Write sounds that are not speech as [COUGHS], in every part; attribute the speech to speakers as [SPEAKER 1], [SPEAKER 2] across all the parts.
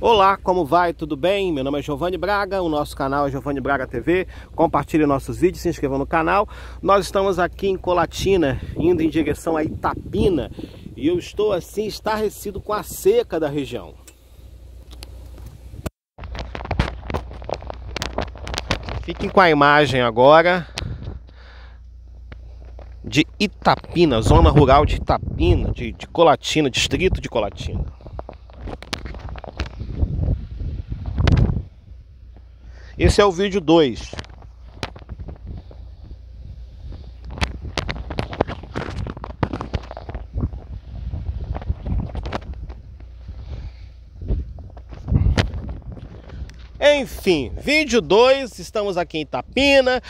[SPEAKER 1] Olá, como vai? Tudo bem? Meu nome é Giovanni Braga, o nosso canal é Giovanni Braga TV. Compartilhe nossos vídeos, se inscreva no canal. Nós estamos aqui em Colatina, indo em direção a Itapina, e eu estou assim estarrecido com a seca da região. Fiquem com a imagem agora de Itapina, zona rural de Itapina, de, de Colatina, distrito de Colatina. Esse é o vídeo 2. Enfim, vídeo 2, estamos aqui em Itapina.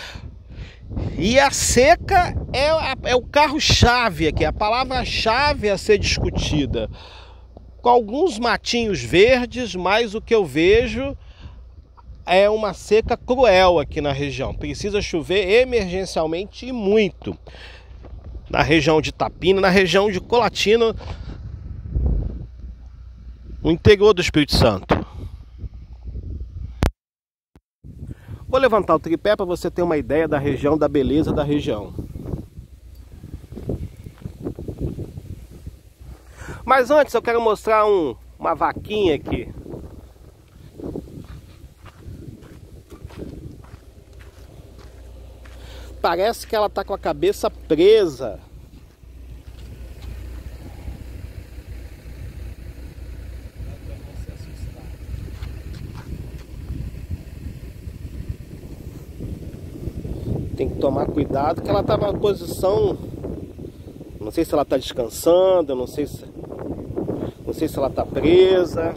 [SPEAKER 1] E a seca é, é o carro-chave aqui, a palavra-chave a ser discutida. Com alguns matinhos verdes, mas o que eu vejo é uma seca cruel aqui na região. Precisa chover emergencialmente e muito. Na região de Tapina, na região de Colatina, no interior do Espírito Santo. Vou levantar o tripé para você ter uma ideia da região, da beleza da região. Mas antes eu quero mostrar um, uma vaquinha aqui. Parece que ela tá com a cabeça presa. Tem que tomar cuidado que ela tá numa posição. Não sei se ela tá descansando, não sei se. Não sei se ela tá presa.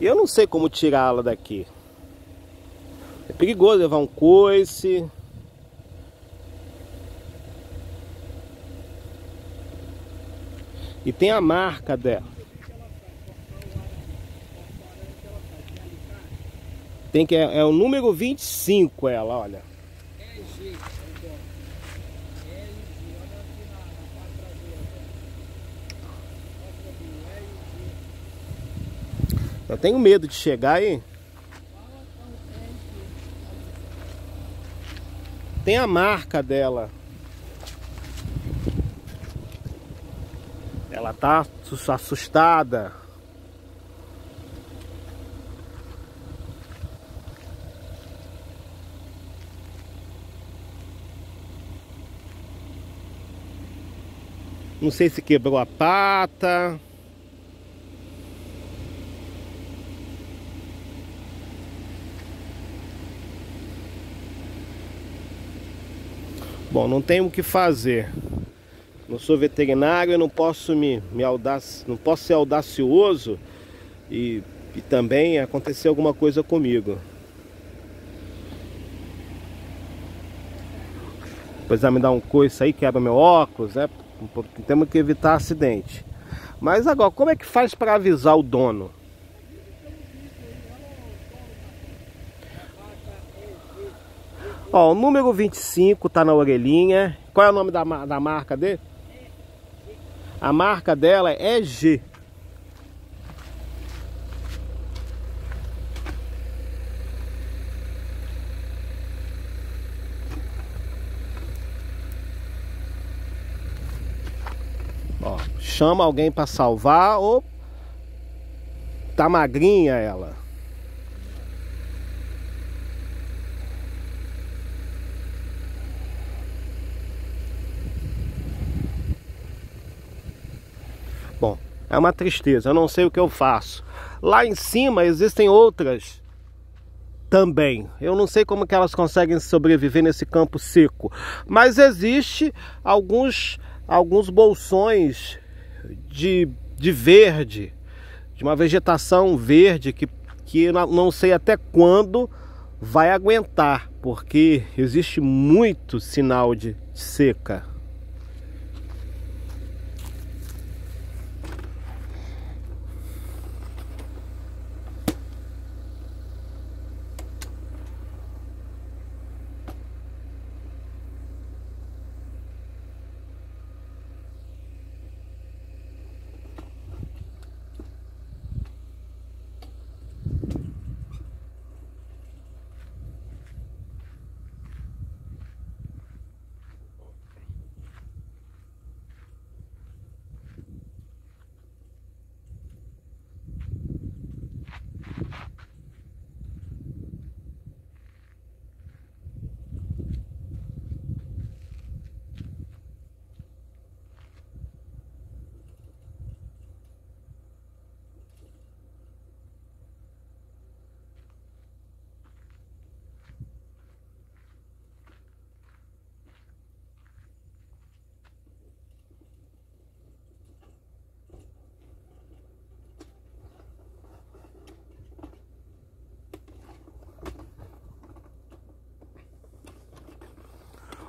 [SPEAKER 1] E eu não sei como tirá-la daqui. É perigoso levar um coice. E tem a marca dela. Tem que é, é o número 25 ela, olha. Eu tenho medo de chegar aí. Tem a marca dela. Ela tá assustada. Não sei se quebrou a pata. Bom, não tenho o que fazer. Não sou veterinário, eu não posso me, me audaci, não posso ser audacioso e, e também acontecer alguma coisa comigo. Vai me dar um coice aí, quebra meu óculos, né? Temos que evitar acidente. Mas agora, como é que faz para avisar o dono? Ó, o número 25 tá na orelhinha. Qual é o nome da, da marca dele? A marca dela é G. Ó, chama alguém para salvar ou tá magrinha ela. É uma tristeza, eu não sei o que eu faço. Lá em cima existem outras também. Eu não sei como que elas conseguem sobreviver nesse campo seco, mas existe alguns alguns bolsões de, de verde, de uma vegetação verde que que não sei até quando vai aguentar, porque existe muito sinal de seca.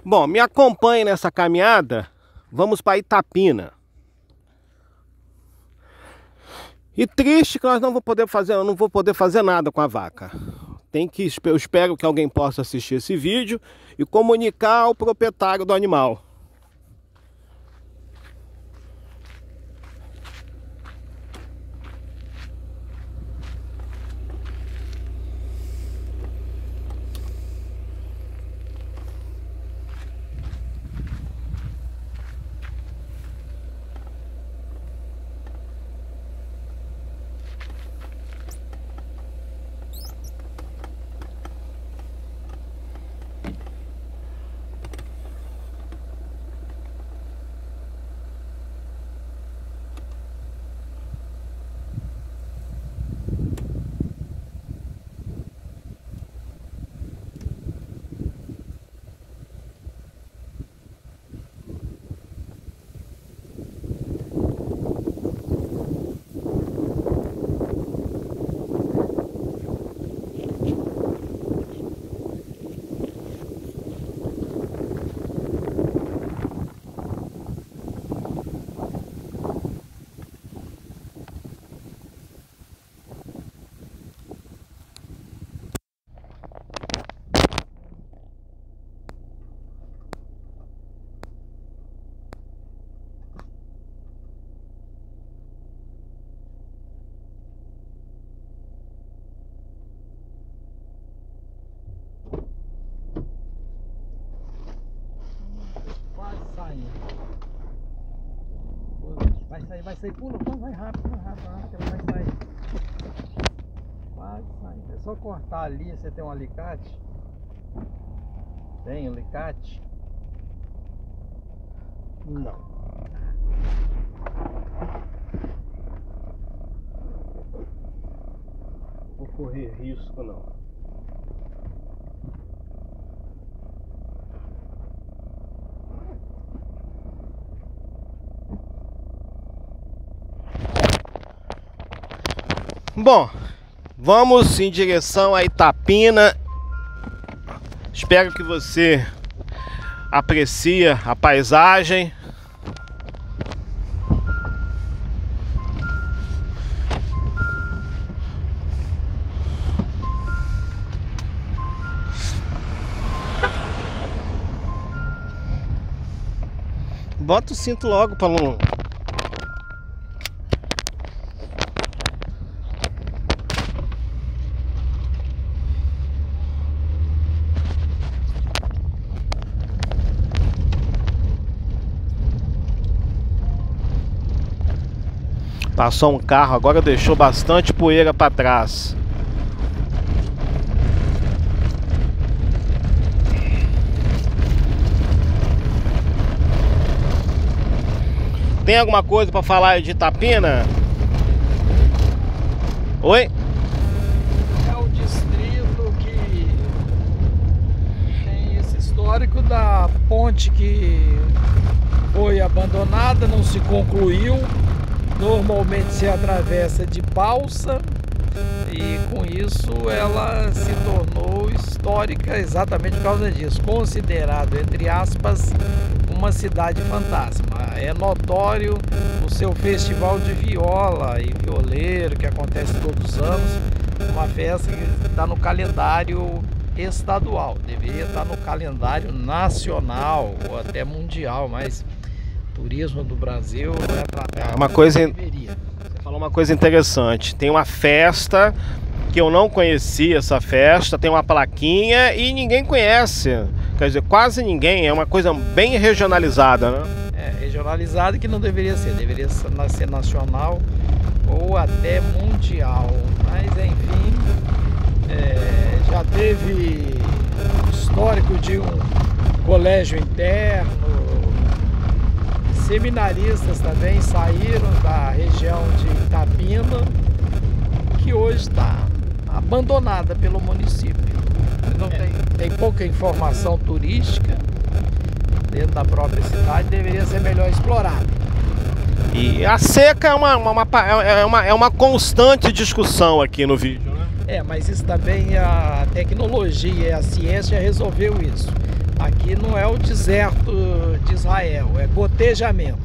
[SPEAKER 1] Bom, me acompanhe nessa caminhada. Vamos para Itapina. E triste que nós não vou poder fazer, eu não vou poder fazer nada com a vaca. Tem que eu espero que alguém possa assistir esse vídeo e comunicar ao proprietário do animal.
[SPEAKER 2] Vai sair, vai sair, pula, pula, vai rápido, vai rápido, rápido, ela vai sair. Vai sair. É só cortar ali, você tem um alicate. Tem alicate?
[SPEAKER 1] Não. Vou correr risco não. Bom, vamos em direção a Itapina. Espero que você aprecie a paisagem. Bota o cinto logo não Passou um carro, agora deixou bastante poeira para trás. Tem alguma coisa para falar de Itapina? Oi?
[SPEAKER 2] É o distrito que tem esse histórico da ponte que foi abandonada, não se concluiu Normalmente se atravessa de balsa e com isso ela se tornou histórica exatamente por causa disso. Considerado, entre aspas, uma cidade fantasma. É notório o seu festival de viola e violeiro que acontece todos os anos, uma festa que está no calendário estadual, deveria estar no calendário nacional ou até mundial, mas turismo do Brasil é tratado.
[SPEAKER 1] É uma coisa. Você falou uma coisa interessante. Tem uma festa que eu não conhecia essa festa, tem uma plaquinha e ninguém conhece. Quer dizer, quase ninguém, é uma coisa bem regionalizada, né?
[SPEAKER 2] É, regionalizada que não deveria ser, deveria ser nacional ou até mundial. Mas enfim, é, já teve histórico de um colégio interno, seminaristas também saíram da região de Itapina, que hoje está abandonada pelo município. Não é. tem, pouca informação turística dentro da própria cidade, deveria ser melhor explorada.
[SPEAKER 1] E a seca é uma, uma, é uma, é uma constante discussão aqui no vídeo, né?
[SPEAKER 2] É, mas isso também a tecnologia e a ciência resolveu isso. Aqui não é o deserto de Israel, é gotejamento.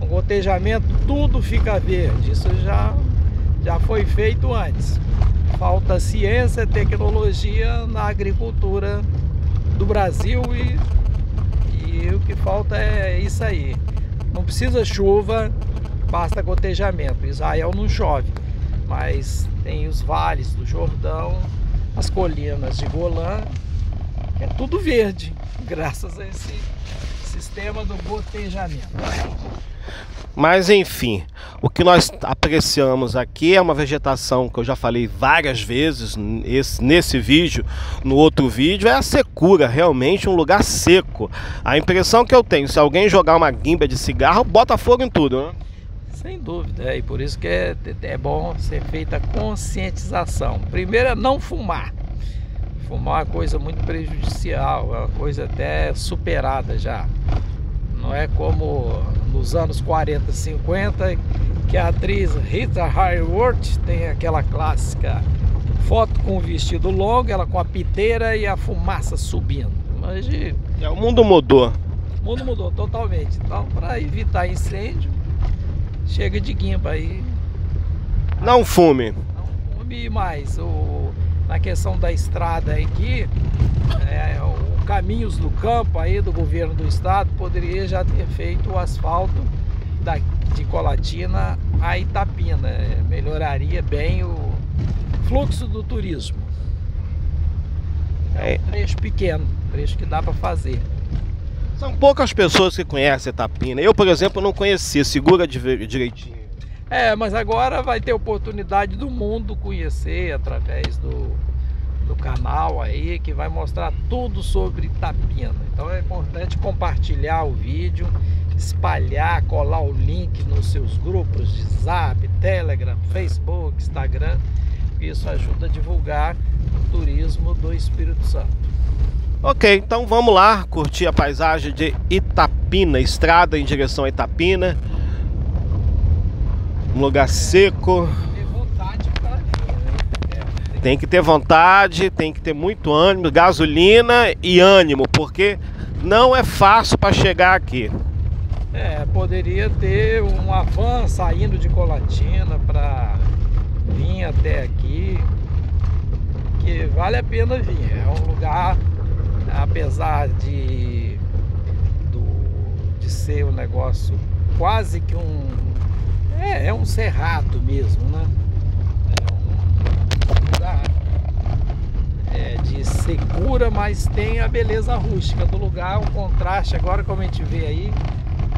[SPEAKER 2] Com gotejamento tudo fica verde. Isso já, já foi feito antes. Falta ciência, tecnologia na agricultura do Brasil e, e o que falta é isso aí. Não precisa chuva, basta gotejamento. Israel não chove, mas tem os vales do Jordão, as colinas de Golã, é tudo verde, [LAUGHS] graças a esse sistema do gotejamento.
[SPEAKER 1] Mas enfim, o que nós apreciamos aqui é uma vegetação que eu já falei várias vezes nesse, nesse vídeo, no outro vídeo, é a secura, realmente um lugar seco. A impressão que eu tenho, se alguém jogar uma guimba de cigarro, bota fogo em tudo, né?
[SPEAKER 2] Sem dúvida, é, e por isso que é, é bom ser feita conscientização. Primeiro é não fumar. Fumar é uma coisa muito prejudicial, é uma coisa até superada já. Não é como nos anos 40, 50, que a atriz Rita Hayworth tem aquela clássica foto com o vestido longo, ela com a piteira e a fumaça subindo. Mas
[SPEAKER 1] é, o mundo mudou.
[SPEAKER 2] O mundo mudou totalmente. Então, para evitar incêndio, chega de guimba aí.
[SPEAKER 1] Não fume.
[SPEAKER 2] Não fume mais. O, na questão da estrada aqui, é, o Caminhos do Campo aí do governo do estado poderia já ter feito o asfalto da, de Colatina a Itapina. É, melhoraria bem o fluxo do turismo. É um é. trecho pequeno, trecho que dá para fazer.
[SPEAKER 1] São poucas pessoas que conhecem Itapina. Eu, por exemplo, não conhecia. Segura direitinho.
[SPEAKER 2] É, mas agora vai ter oportunidade do mundo conhecer através do, do canal aí, que vai mostrar tudo sobre Itapina. Então é importante compartilhar o vídeo, espalhar, colar o link nos seus grupos de Zap, Telegram, Facebook, Instagram. Isso ajuda a divulgar o turismo do Espírito Santo.
[SPEAKER 1] Ok, então vamos lá curtir a paisagem de Itapina, estrada em direção a Itapina. Um lugar seco. Tem que ter vontade, tem que ter muito ânimo, gasolina e ânimo, porque não é fácil para chegar aqui.
[SPEAKER 2] É, poderia ter uma van saindo de Colatina para vir até aqui, que vale a pena vir. É um lugar apesar de, do, de ser um negócio quase que um. É, é um cerrado mesmo, né? É é, de segura, mas tem a beleza rústica do lugar, o contraste agora como a gente vê aí,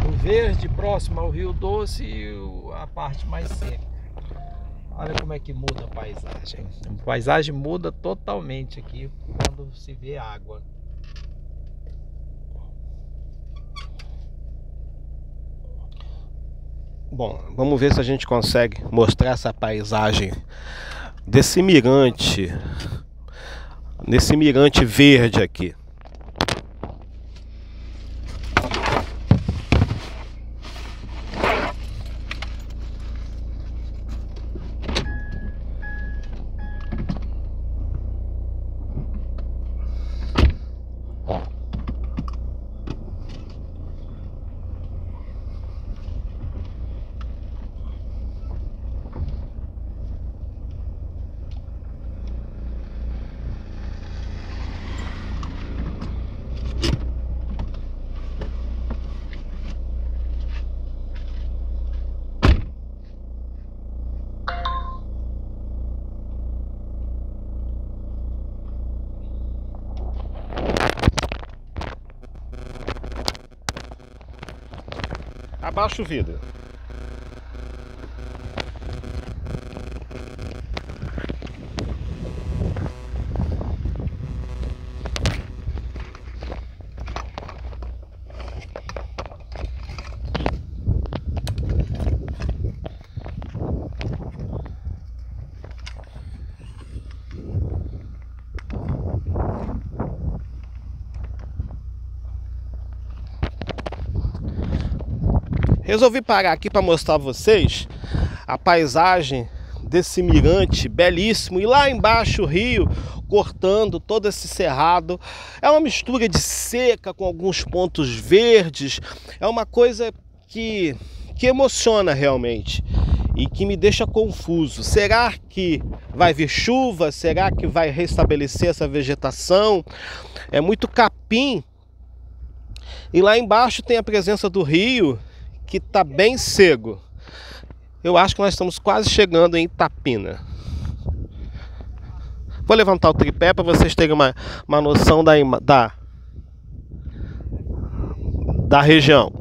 [SPEAKER 2] o verde próximo ao Rio Doce e a parte mais seca. Olha como é que muda a paisagem. A paisagem muda totalmente aqui quando se vê água.
[SPEAKER 1] Bom, vamos ver se a gente consegue mostrar essa paisagem desse mirante, nesse mirante verde aqui. Abaixa o vidro. Resolvi parar aqui para mostrar a vocês a paisagem desse mirante belíssimo e lá embaixo o rio cortando todo esse cerrado. É uma mistura de seca com alguns pontos verdes. É uma coisa que que emociona realmente e que me deixa confuso. Será que vai vir chuva? Será que vai restabelecer essa vegetação? É muito capim. E lá embaixo tem a presença do rio, que está bem cego. Eu acho que nós estamos quase chegando em Itapina. Vou levantar o tripé para vocês terem uma, uma noção da, da, da região.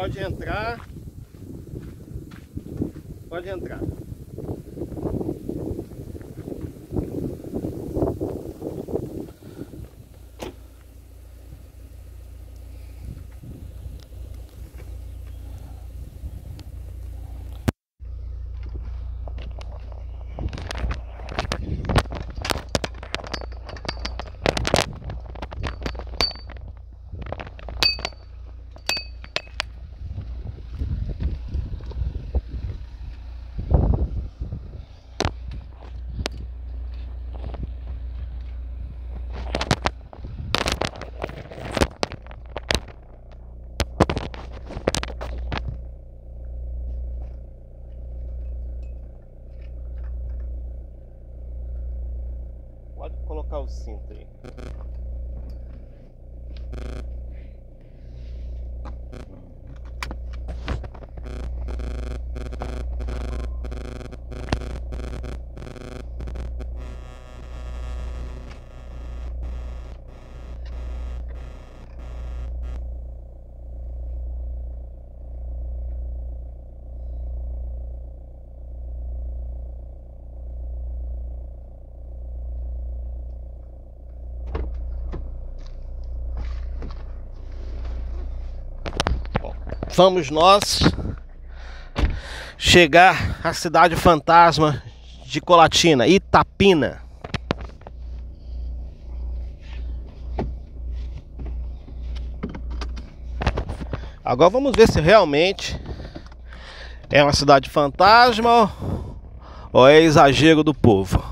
[SPEAKER 1] Pode entrar. Pode entrar. Colocar vamos nós chegar à cidade fantasma de Colatina, Itapina. Agora vamos ver se realmente é uma cidade fantasma ou é exagero do povo.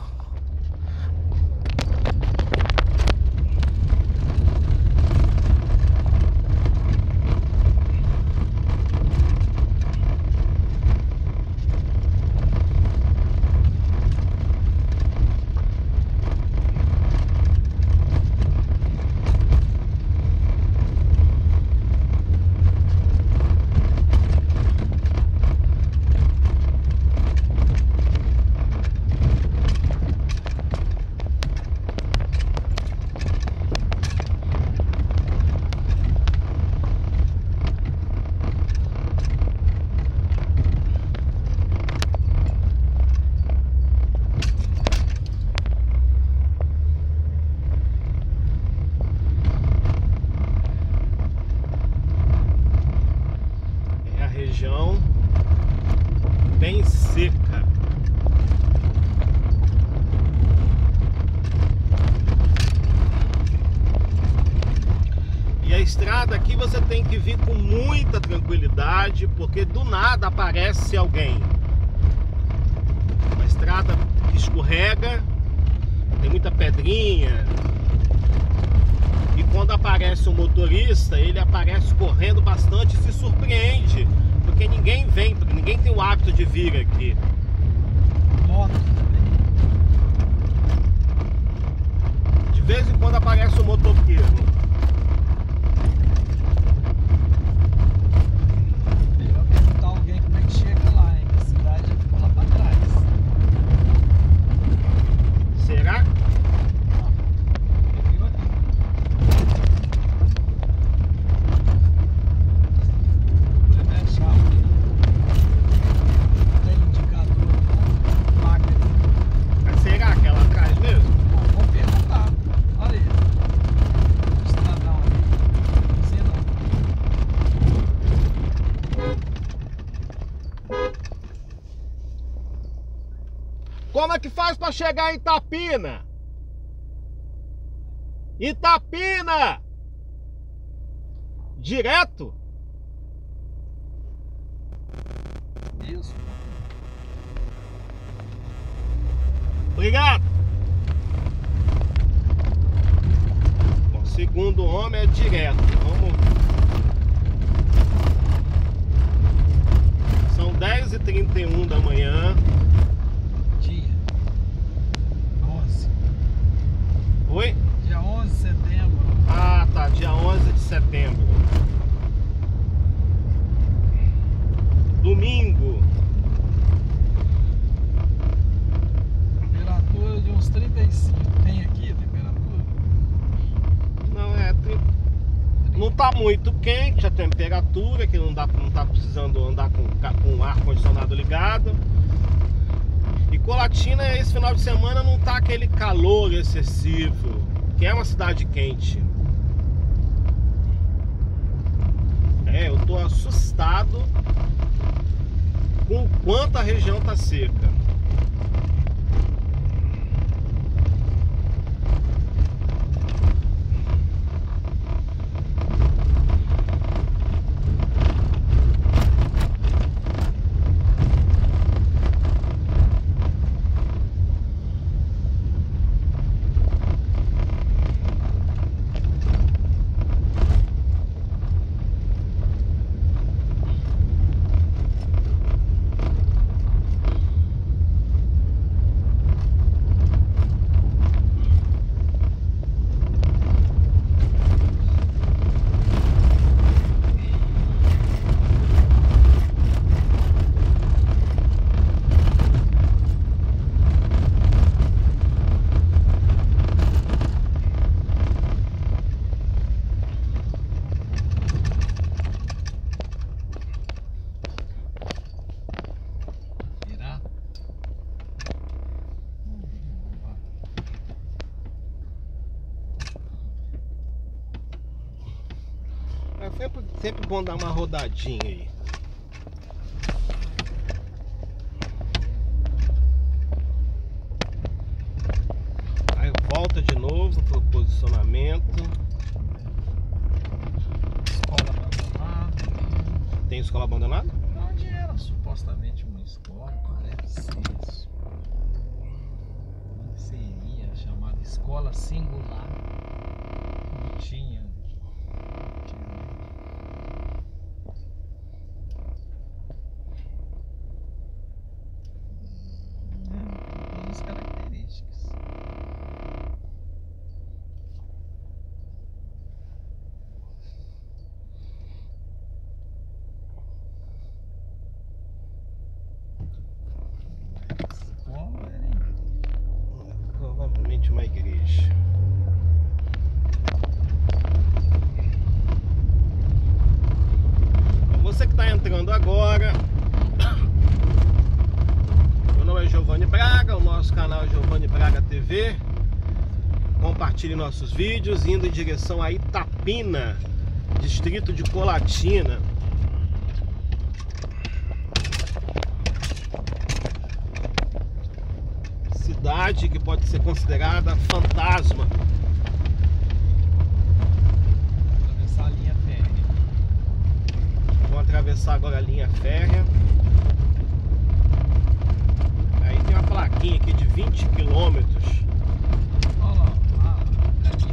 [SPEAKER 1] Correndo bastante e se surpreende, porque ninguém vem, ninguém tem o hábito de vir aqui.
[SPEAKER 2] Moto também.
[SPEAKER 1] De vez em quando aparece um motoqueiro.
[SPEAKER 2] Melhor perguntar alguém como é que chega lá, hein? A cidade já ficou lá pra trás.
[SPEAKER 1] Será?
[SPEAKER 2] Ele viu aqui. Vou levar a chave aqui. Tem indicador, não? Placa aqui.
[SPEAKER 1] Mas será que é lá atrás mesmo?
[SPEAKER 2] Bom, vamos perguntar. Olha aí. Estradão ali. Não sei não.
[SPEAKER 1] Como é que faz pra chegar em Itapina? Itapina! Direto?
[SPEAKER 2] Isso.
[SPEAKER 1] Obrigado. Bom, segundo o homem é direto. Vamos. São 10h31 da manhã.
[SPEAKER 2] Dia 11.
[SPEAKER 1] Oi?
[SPEAKER 2] Dia 11 de setembro.
[SPEAKER 1] Ah, tá. Dia 11 de setembro. Domingo.
[SPEAKER 2] Temperatura de uns 35. Tem aqui a temperatura?
[SPEAKER 1] Não é. tri- Não tá muito quente a temperatura, que não, dá, não tá precisando andar com, ca- com o ar condicionado ligado. E Colatina, esse final de semana, não tá aquele calor excessivo, que é uma cidade quente. É, eu tô assustado com o quanto a região tá seca.
[SPEAKER 2] Virar.
[SPEAKER 1] É sempre, bom dar uma rodadinha aí. Aí volta de novo pro posicionamento.
[SPEAKER 2] Escola abandonada.
[SPEAKER 1] Tem escola abandonada?
[SPEAKER 2] Onde era supostamente uma escola? Parece isso. Onde seria chamada escola singular? Não tinha. antigamente. É, tem todas as características. Escola era igreja.
[SPEAKER 1] Provavelmente uma igreja. Então, Você que está entrando agora, meu nome é Giovanni Braga, o nosso canal é Giovanni Braga TV. Compartilhe nossos vídeos indo em direção a Itapina, distrito de Colatina. Cidade que pode ser considerada fantasma.
[SPEAKER 2] Atravessar a linha
[SPEAKER 1] passar agora a linha férrea. Aí tem uma plaquinha aqui de 20 quilômetros.
[SPEAKER 2] Olha lá. Ah, aqui.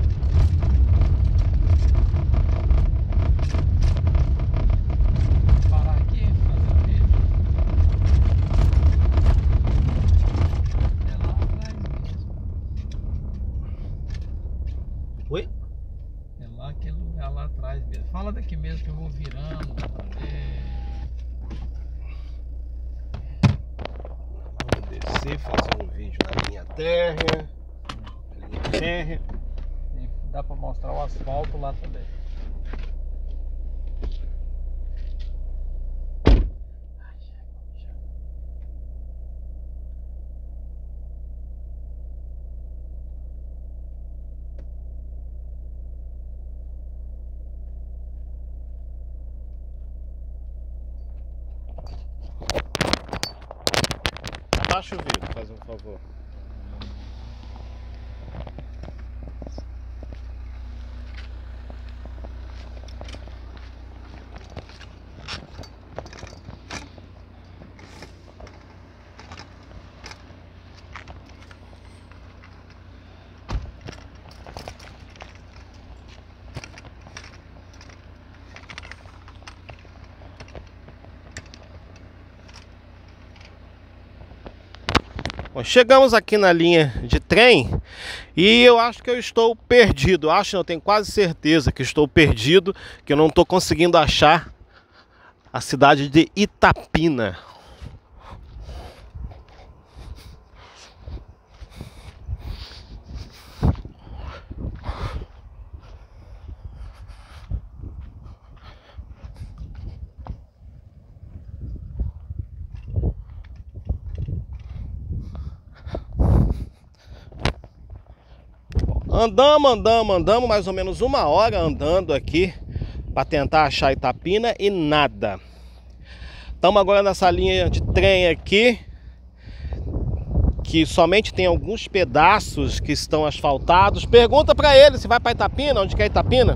[SPEAKER 2] Parar aqui, fazer um vídeo. É lá atrás mesmo.
[SPEAKER 1] Oi?
[SPEAKER 2] É lá aquele lugar lá atrás mesmo. Fala daqui mesmo que eu vou virando. É,
[SPEAKER 1] Vamos descer, fazer um vídeo da linha térrea. Linha férrea.
[SPEAKER 2] tem- dá pra mostrar o asfalto lá também.
[SPEAKER 1] Abaixa o vidro, faz um favor. Bom, chegamos aqui na linha de trem e eu acho que eu estou perdido. Acho, não, tenho quase certeza que estou perdido, que eu não estou conseguindo achar a cidade de Itapina. Andamos, andamos, andamos mais ou menos uma hora andando aqui para tentar achar Itapina e nada. Estamos agora nessa linha de trem aqui, que somente tem alguns pedaços que estão asfaltados. Pergunta para ele se vai para Itapina, onde que é Itapina.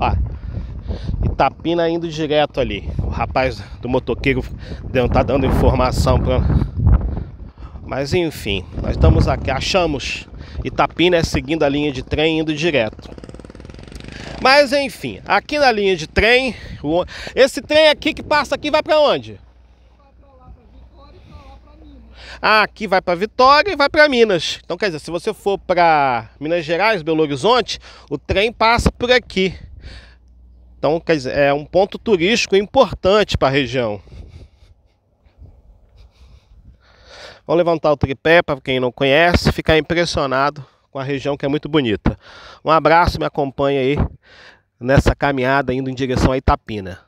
[SPEAKER 1] Ó, Itapina indo direto ali. O rapaz do motoqueiro tá dando informação para mas enfim, nós estamos aqui, achamos Itapina é seguindo a linha de trem indo direto. Mas enfim, aqui na linha de trem, esse trem aqui que passa aqui vai para onde? Ah, aqui vai para Vitória e vai para Minas. Então quer dizer, se você for para Minas Gerais, Belo Horizonte, o trem passa por aqui. Então quer dizer, é um ponto turístico importante para a região. Vamos levantar o tripé para quem não conhece, ficar impressionado com a região que é muito bonita. Um abraço, me acompanha aí nessa caminhada indo em direção a Itapina.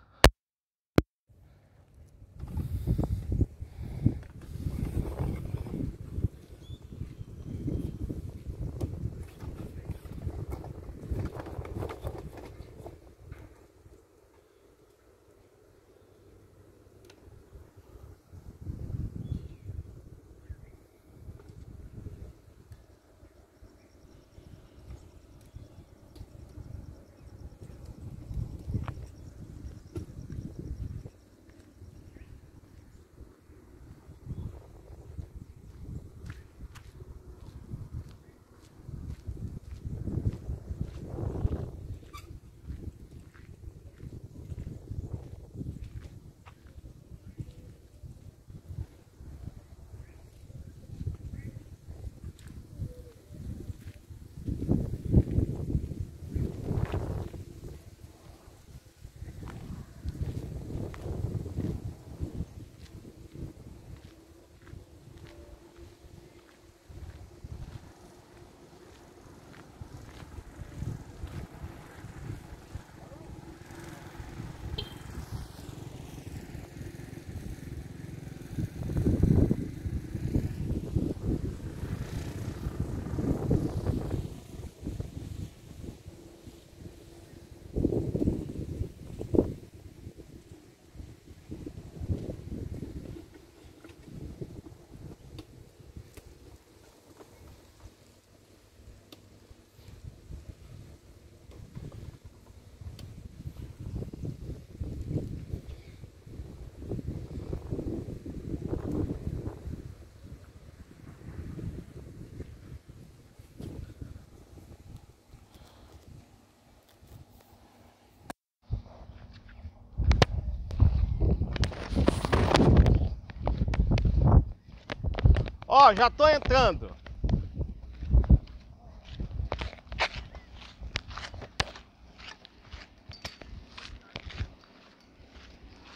[SPEAKER 1] Ó, já tô entrando.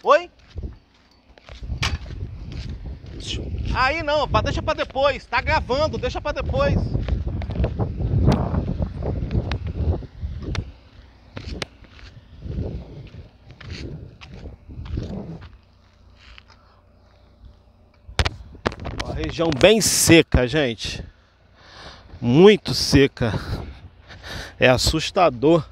[SPEAKER 1] Oi? Aí não, deixa pra depois. Tá gravando, deixa pra depois. Uma região bem seca, gente. Muito seca. É assustador.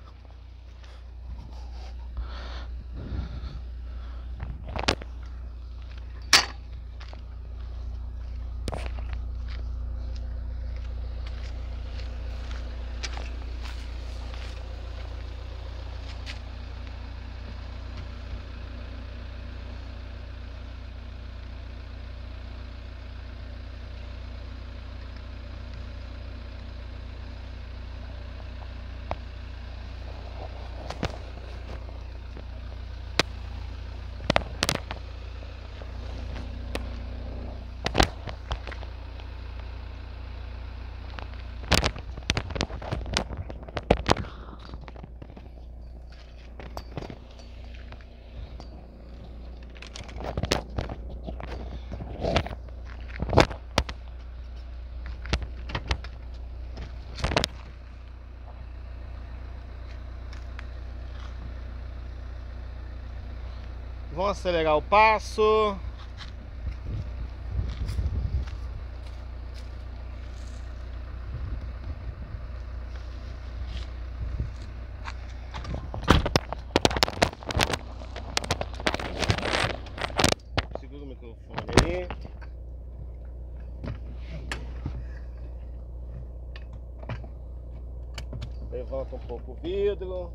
[SPEAKER 1] Vamos acelerar o passo. Segura o microfone aí. Levanta um pouco o vidro.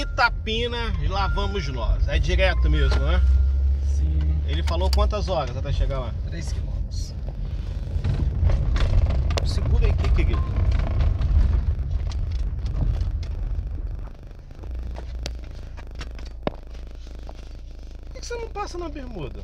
[SPEAKER 1] Itapina e lá vamos nós. É direto mesmo, né?
[SPEAKER 2] Sim.
[SPEAKER 1] Ele falou quantas horas até chegar lá?
[SPEAKER 2] 3 quilômetros.
[SPEAKER 1] Segura aí, querido. Por que você não passa na bermuda?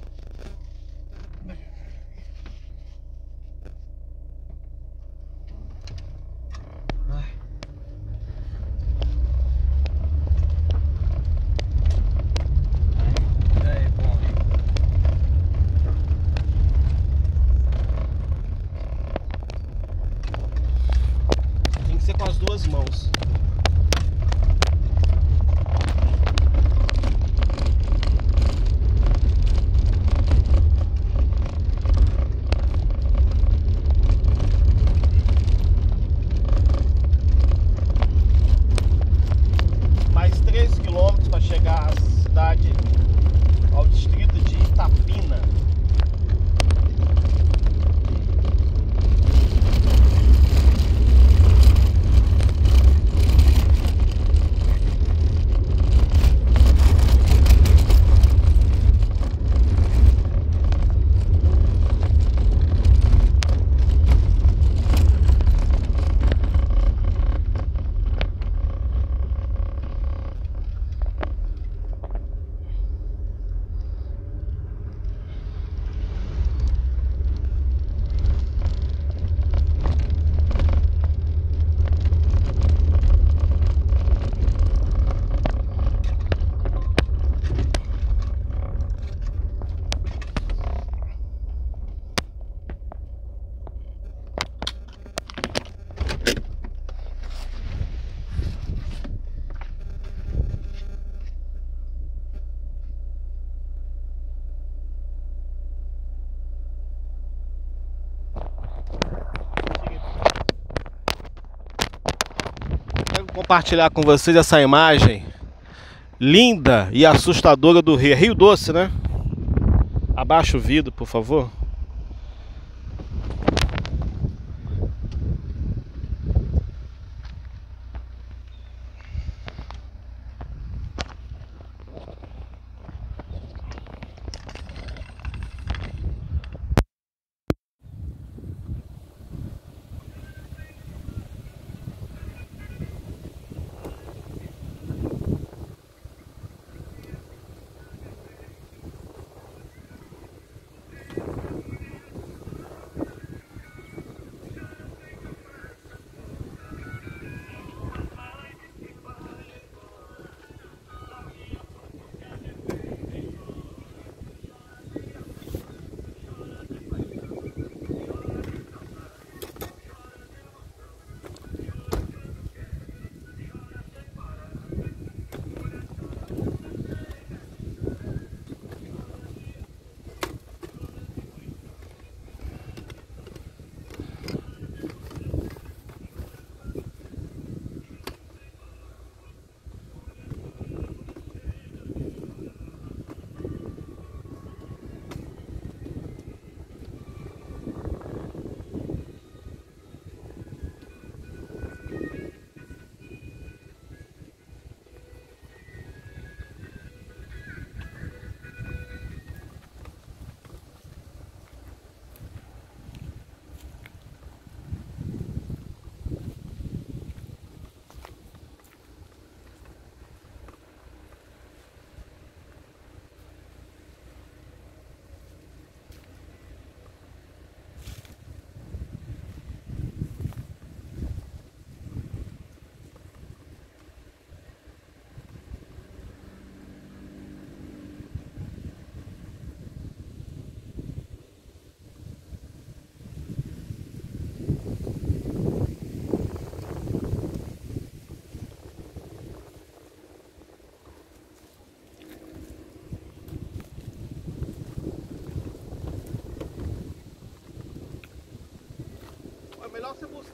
[SPEAKER 1] compartilhar com vocês essa imagem linda e assustadora do rio. É rio Doce, né? Abaixa o vidro, por favor.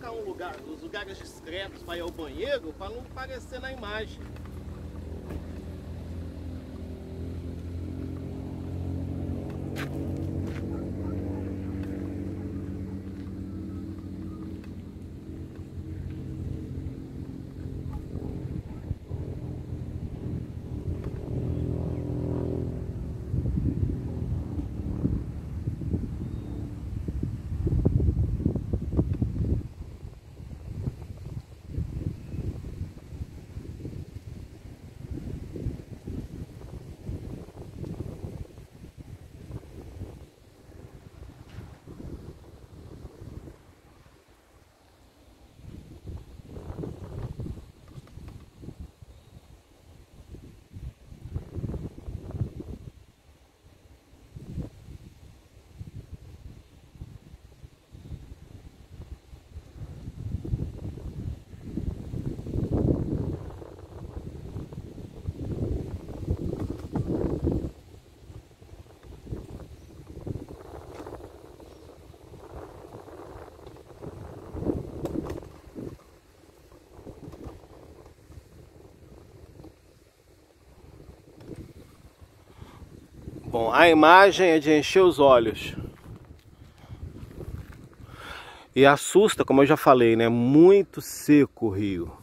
[SPEAKER 1] Um lugar, os lugares discretos para ir ao banheiro, para não aparecer na imagem. Bom, a imagem é de encher os olhos. E assusta, como eu já falei, né? Muito seco o rio.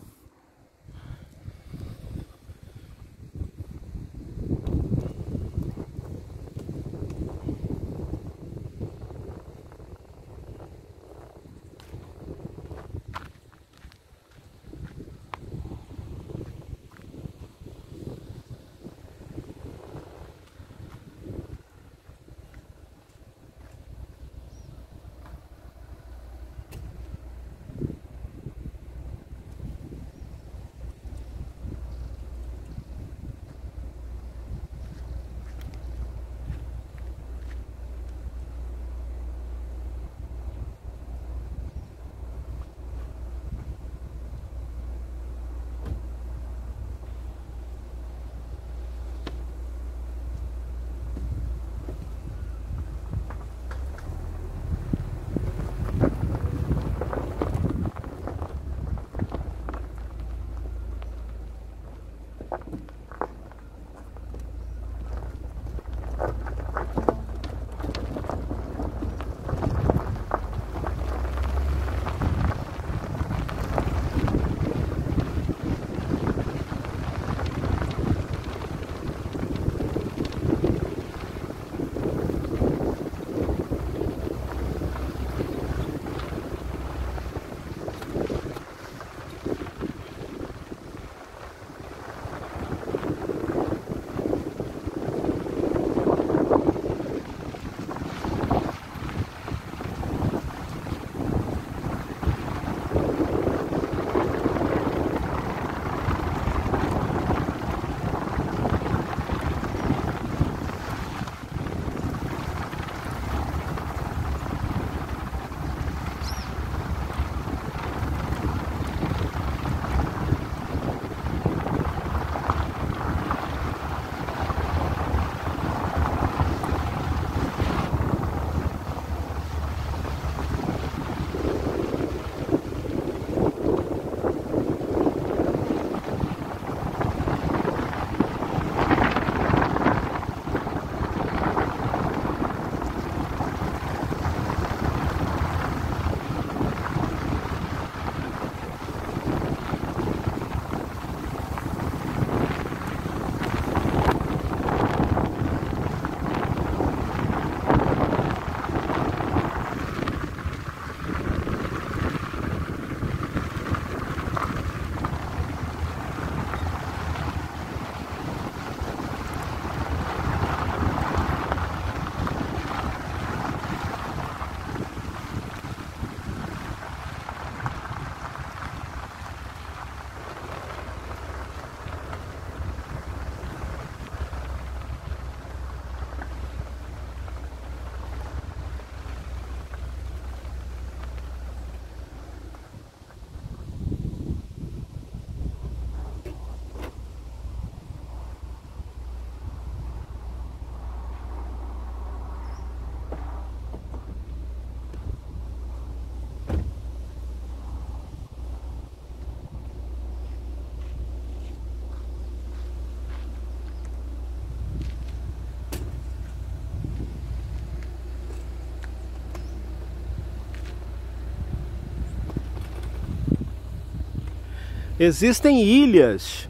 [SPEAKER 1] Existem ilhas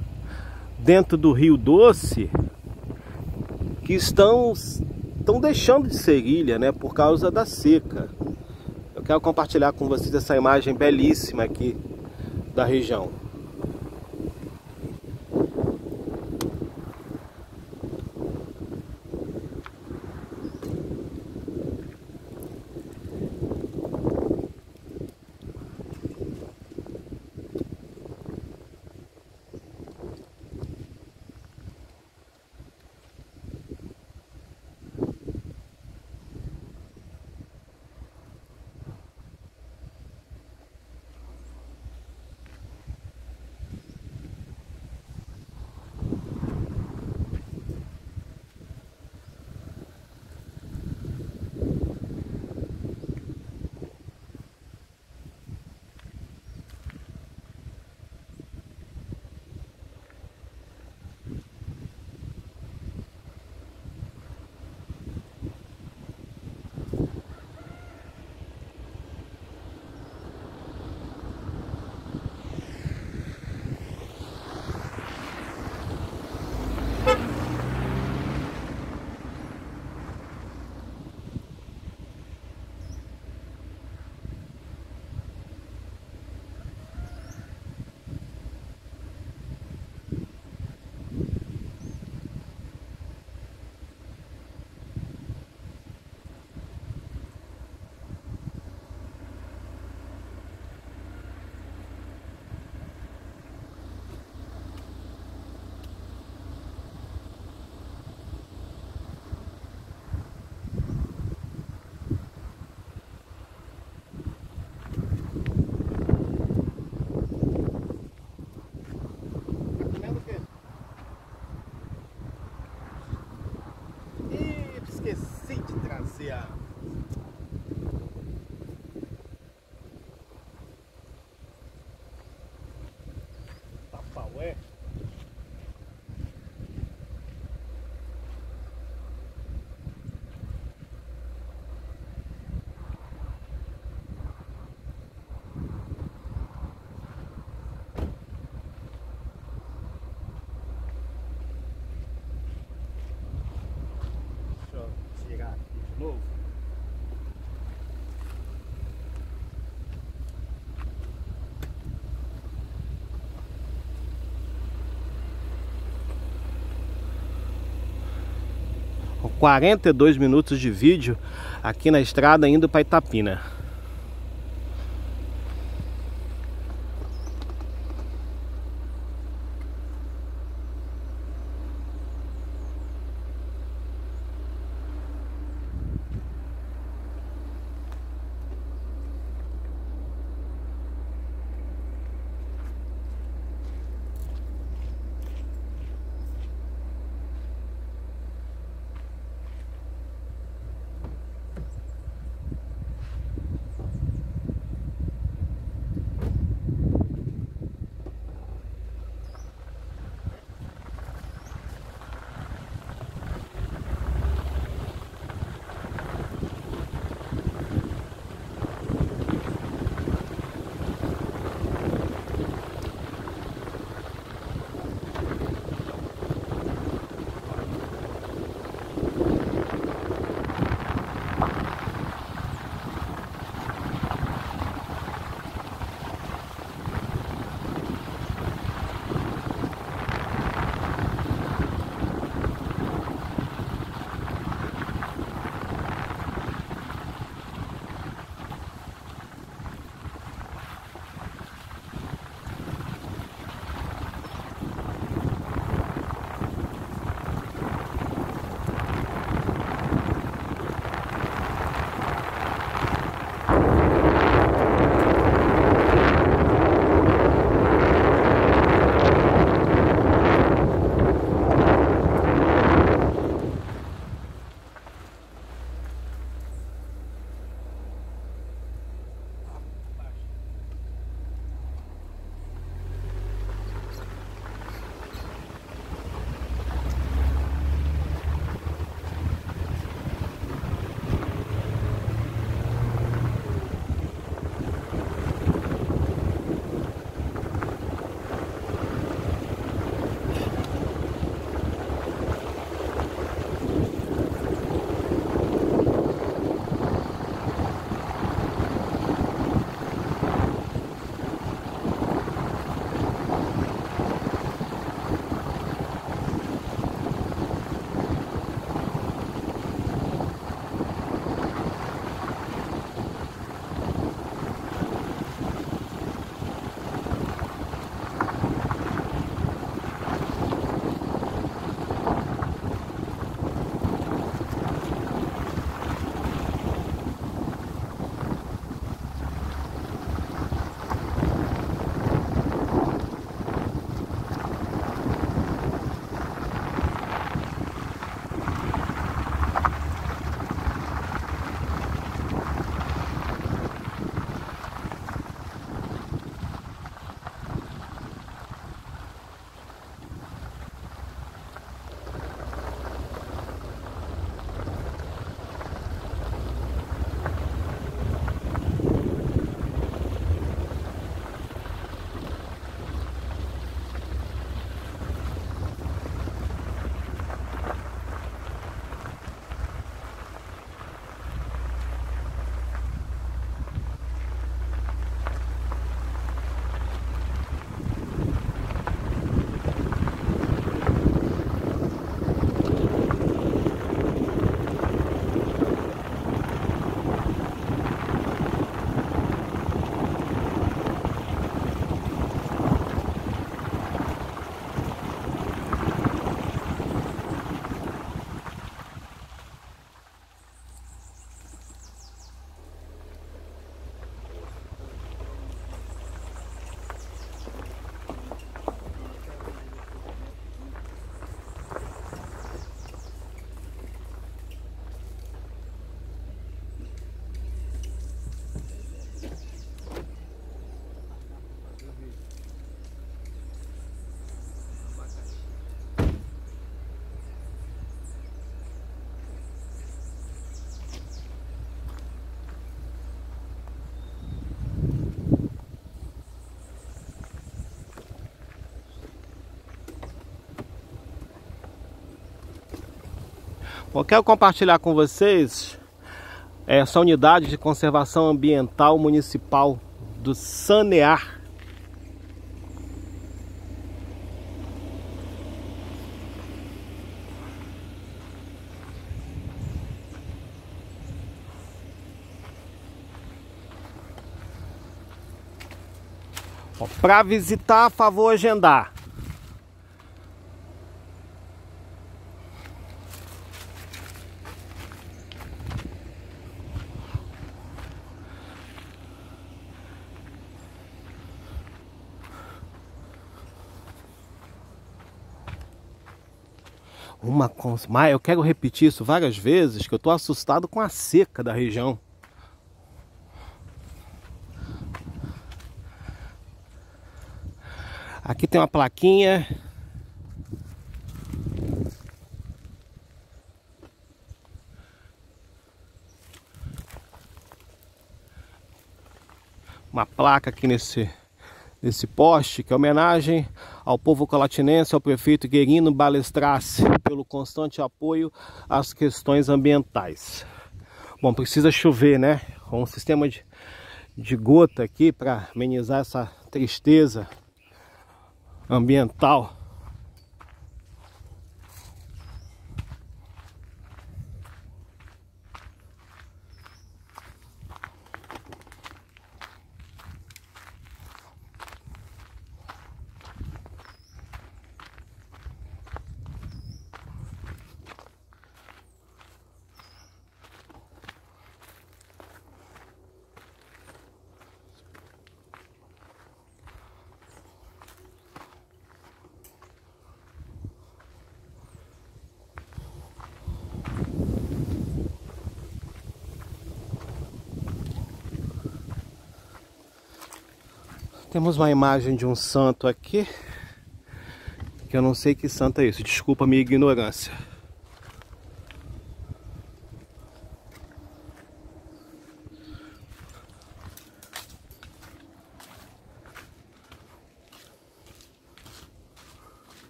[SPEAKER 1] dentro do Rio Doce que estão, estão deixando de ser ilha, né, por causa da seca. Eu quero compartilhar com vocês essa imagem belíssima aqui da região. Novo. Com 42 minutos de vídeo aqui na estrada indo para Itapina. Quero compartilhar com vocês essa unidade de conservação ambiental municipal do Sanear. Para visitar, favor agendar. Uma cons... Mas eu quero repetir isso várias vezes, que eu estou assustado com a seca da região. Aqui tem uma plaquinha. Uma placa aqui nesse, nesse poste, que é homenagem ao povo colatinense, ao prefeito Guerino Balestrace, pelo constante apoio às questões ambientais. Bom, precisa chover, né? Com um sistema de, de gota aqui para amenizar essa tristeza ambiental. Temos uma imagem de um santo aqui. Que eu não sei que santo é isso. Desculpa a minha ignorância.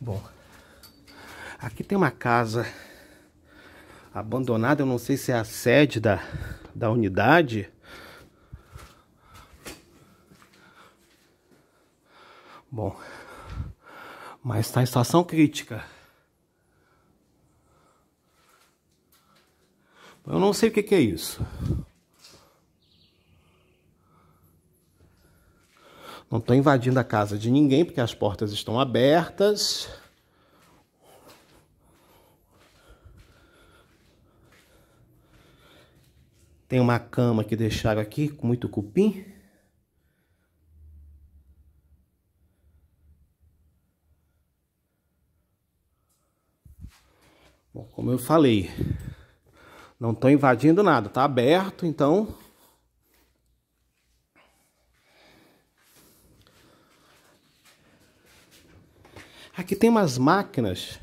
[SPEAKER 1] Bom, aqui tem uma casa abandonada, eu não sei se é a sede da, da unidade. Bom, mas está em situação crítica. Eu não sei o que, que é isso. Não estou invadindo a casa de ninguém porque as portas estão abertas. Tem uma cama que deixaram aqui com muito cupim. Bom, como eu falei, não estou invadindo nada, tá aberto, então Aqui tem umas máquinas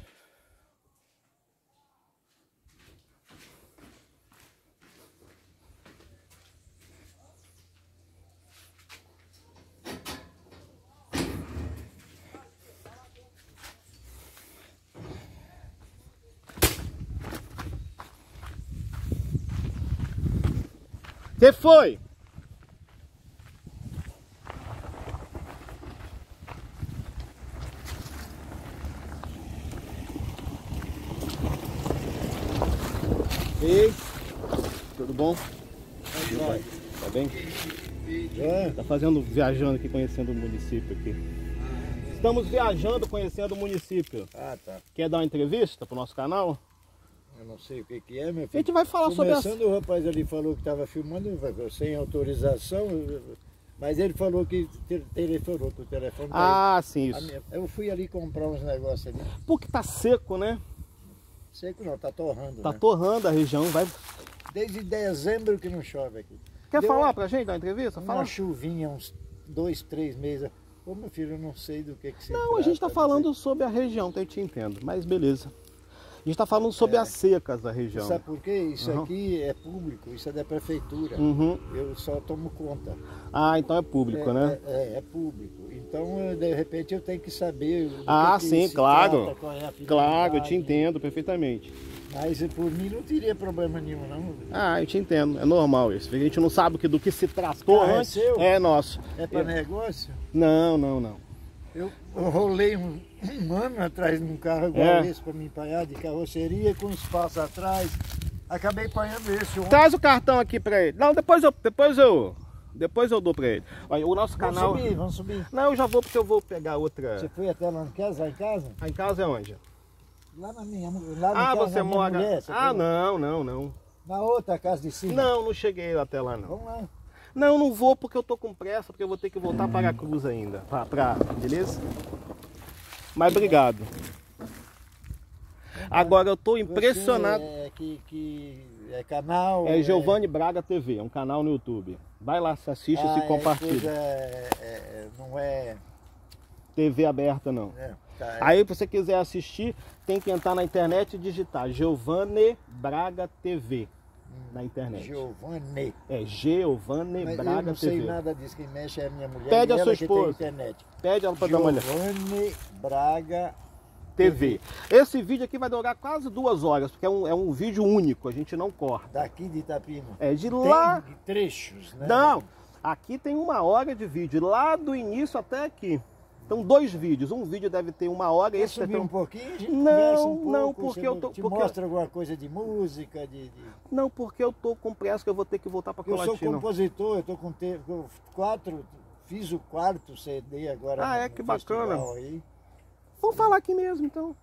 [SPEAKER 1] que foi? Ei, tudo bom? Tá bem? É, tá fazendo, viajando aqui, conhecendo o município aqui. Estamos viajando, conhecendo o município.
[SPEAKER 3] Ah, tá.
[SPEAKER 1] Quer dar uma entrevista pro nosso canal?
[SPEAKER 3] Eu não sei o que, que é, meu filho.
[SPEAKER 1] A gente vai falar
[SPEAKER 3] Começando,
[SPEAKER 1] sobre
[SPEAKER 3] a... o rapaz ali falou que estava filmando sem autorização, mas ele falou que telefonou que o telefone
[SPEAKER 1] Ah, sim, isso.
[SPEAKER 3] Minha... Eu fui ali comprar uns negócios ali.
[SPEAKER 1] Porque tá seco, né?
[SPEAKER 3] Seco não, tá torrando.
[SPEAKER 1] Tá
[SPEAKER 3] né?
[SPEAKER 1] torrando a região, vai.
[SPEAKER 3] Desde dezembro que não chove aqui.
[SPEAKER 1] Quer
[SPEAKER 3] Deu
[SPEAKER 1] falar pra gente, dar uma entrevista?
[SPEAKER 3] Uma
[SPEAKER 1] Fala.
[SPEAKER 3] chuvinha, uns dois, três meses. Ô meu filho, eu não sei do que, que se
[SPEAKER 1] Não, a gente tá
[SPEAKER 3] trata,
[SPEAKER 1] falando sobre a região, então eu te entendo, mas beleza. A gente tá falando sobre
[SPEAKER 3] É.
[SPEAKER 1] as secas da região.
[SPEAKER 3] Sabe por quê? Isso
[SPEAKER 1] Uhum.
[SPEAKER 3] aqui é público, isso é da prefeitura.
[SPEAKER 1] Uhum.
[SPEAKER 3] Eu só tomo conta.
[SPEAKER 1] Ah, então é público,
[SPEAKER 3] é,
[SPEAKER 1] né?
[SPEAKER 3] É, é, é público. Então, de repente, eu tenho que saber.
[SPEAKER 1] Ah,
[SPEAKER 3] que
[SPEAKER 1] sim, claro.
[SPEAKER 3] trata, é
[SPEAKER 1] Claro, eu te entendo perfeitamente.
[SPEAKER 3] Mas por mim não teria problema nenhum, não.
[SPEAKER 1] Ah, eu te entendo. É normal isso. A gente não sabe que- do que se tratou
[SPEAKER 3] Ah, é
[SPEAKER 1] antes.
[SPEAKER 3] seu?
[SPEAKER 1] É nosso.
[SPEAKER 3] É para
[SPEAKER 1] Eu-
[SPEAKER 3] negócio?
[SPEAKER 1] Não, não, não.
[SPEAKER 3] Eu, rolei um, um ano atrás num carro igual
[SPEAKER 1] É.
[SPEAKER 3] esse para me empanhar de carroceria, com espaço atrás. Acabei empanhando esse ontem.
[SPEAKER 1] Traz o cartão aqui pra ele. Não, depois eu, depois eu, depois eu dou pra ele. Olha, o nosso
[SPEAKER 3] Vamos
[SPEAKER 1] canal.
[SPEAKER 3] subir, vamos subir.
[SPEAKER 1] Não, eu já vou porque eu vou pegar
[SPEAKER 3] Você
[SPEAKER 1] outra.
[SPEAKER 3] foi até lá em casa, lá em casa?
[SPEAKER 1] Lá em casa é onde?
[SPEAKER 3] Lá na minha, lá
[SPEAKER 1] Ah,
[SPEAKER 3] casa
[SPEAKER 1] você mora.
[SPEAKER 3] mulher. você
[SPEAKER 1] Ah,
[SPEAKER 3] foi?
[SPEAKER 1] não, não, não.
[SPEAKER 3] Na outra casa de cima.
[SPEAKER 1] Não, não cheguei até lá não.
[SPEAKER 3] Vamos lá.
[SPEAKER 1] Não, não vou porque eu tô com pressa, porque eu vou ter que voltar para a cruz ainda. Pra, pra, beleza? Mas obrigado. Agora eu tô impressionado.
[SPEAKER 3] Você É, que, que é canal.
[SPEAKER 1] É Giovanni Braga TV, é um canal no YouTube. Vai lá, se assiste
[SPEAKER 3] ah,
[SPEAKER 1] e se
[SPEAKER 3] é
[SPEAKER 1] compartilha.
[SPEAKER 3] é, é, não é.
[SPEAKER 1] TV aberta não.
[SPEAKER 3] é, tá, é-
[SPEAKER 1] Aí, se você quiser assistir, tem que entrar na internet e digitar Giovanni Braga TV na internet.
[SPEAKER 3] Giovanni.
[SPEAKER 1] É Giovanni
[SPEAKER 3] Mas eu
[SPEAKER 1] Braga
[SPEAKER 3] não sei
[SPEAKER 1] TV.
[SPEAKER 3] nada disso, quem mexe é a minha mulher.
[SPEAKER 1] Pede a sua esposa.
[SPEAKER 3] Tem internet.
[SPEAKER 1] Pede ela para dar uma olhada.
[SPEAKER 3] Giovanni Braga.
[SPEAKER 1] TV. Esse vídeo aqui vai durar quase duas horas, porque é um, é um vídeo único, a gente não corta.
[SPEAKER 3] Daqui de Itapina.
[SPEAKER 1] É de
[SPEAKER 3] Tem
[SPEAKER 1] lá.
[SPEAKER 3] trechos, né?
[SPEAKER 1] Não, aqui tem uma hora de vídeo, lá do início até aqui. Então, dois vídeos. Um vídeo deve ter uma hora,
[SPEAKER 3] Quer
[SPEAKER 1] esse
[SPEAKER 3] subir um pouquinho? A gente
[SPEAKER 1] Não,
[SPEAKER 3] um pouco,
[SPEAKER 1] não, porque eu tô-
[SPEAKER 3] Te
[SPEAKER 1] porque-
[SPEAKER 3] mostra alguma coisa de música, de... de-
[SPEAKER 1] Não, porque eu tô com pressa que eu vou ter que voltar para
[SPEAKER 3] Eu sou
[SPEAKER 1] Colatina.
[SPEAKER 3] compositor, eu tô com te... quatro... Fiz o quarto CD agora
[SPEAKER 1] Ah, é? Que bacana.
[SPEAKER 3] Aí.
[SPEAKER 1] Vamos falar aqui mesmo, então.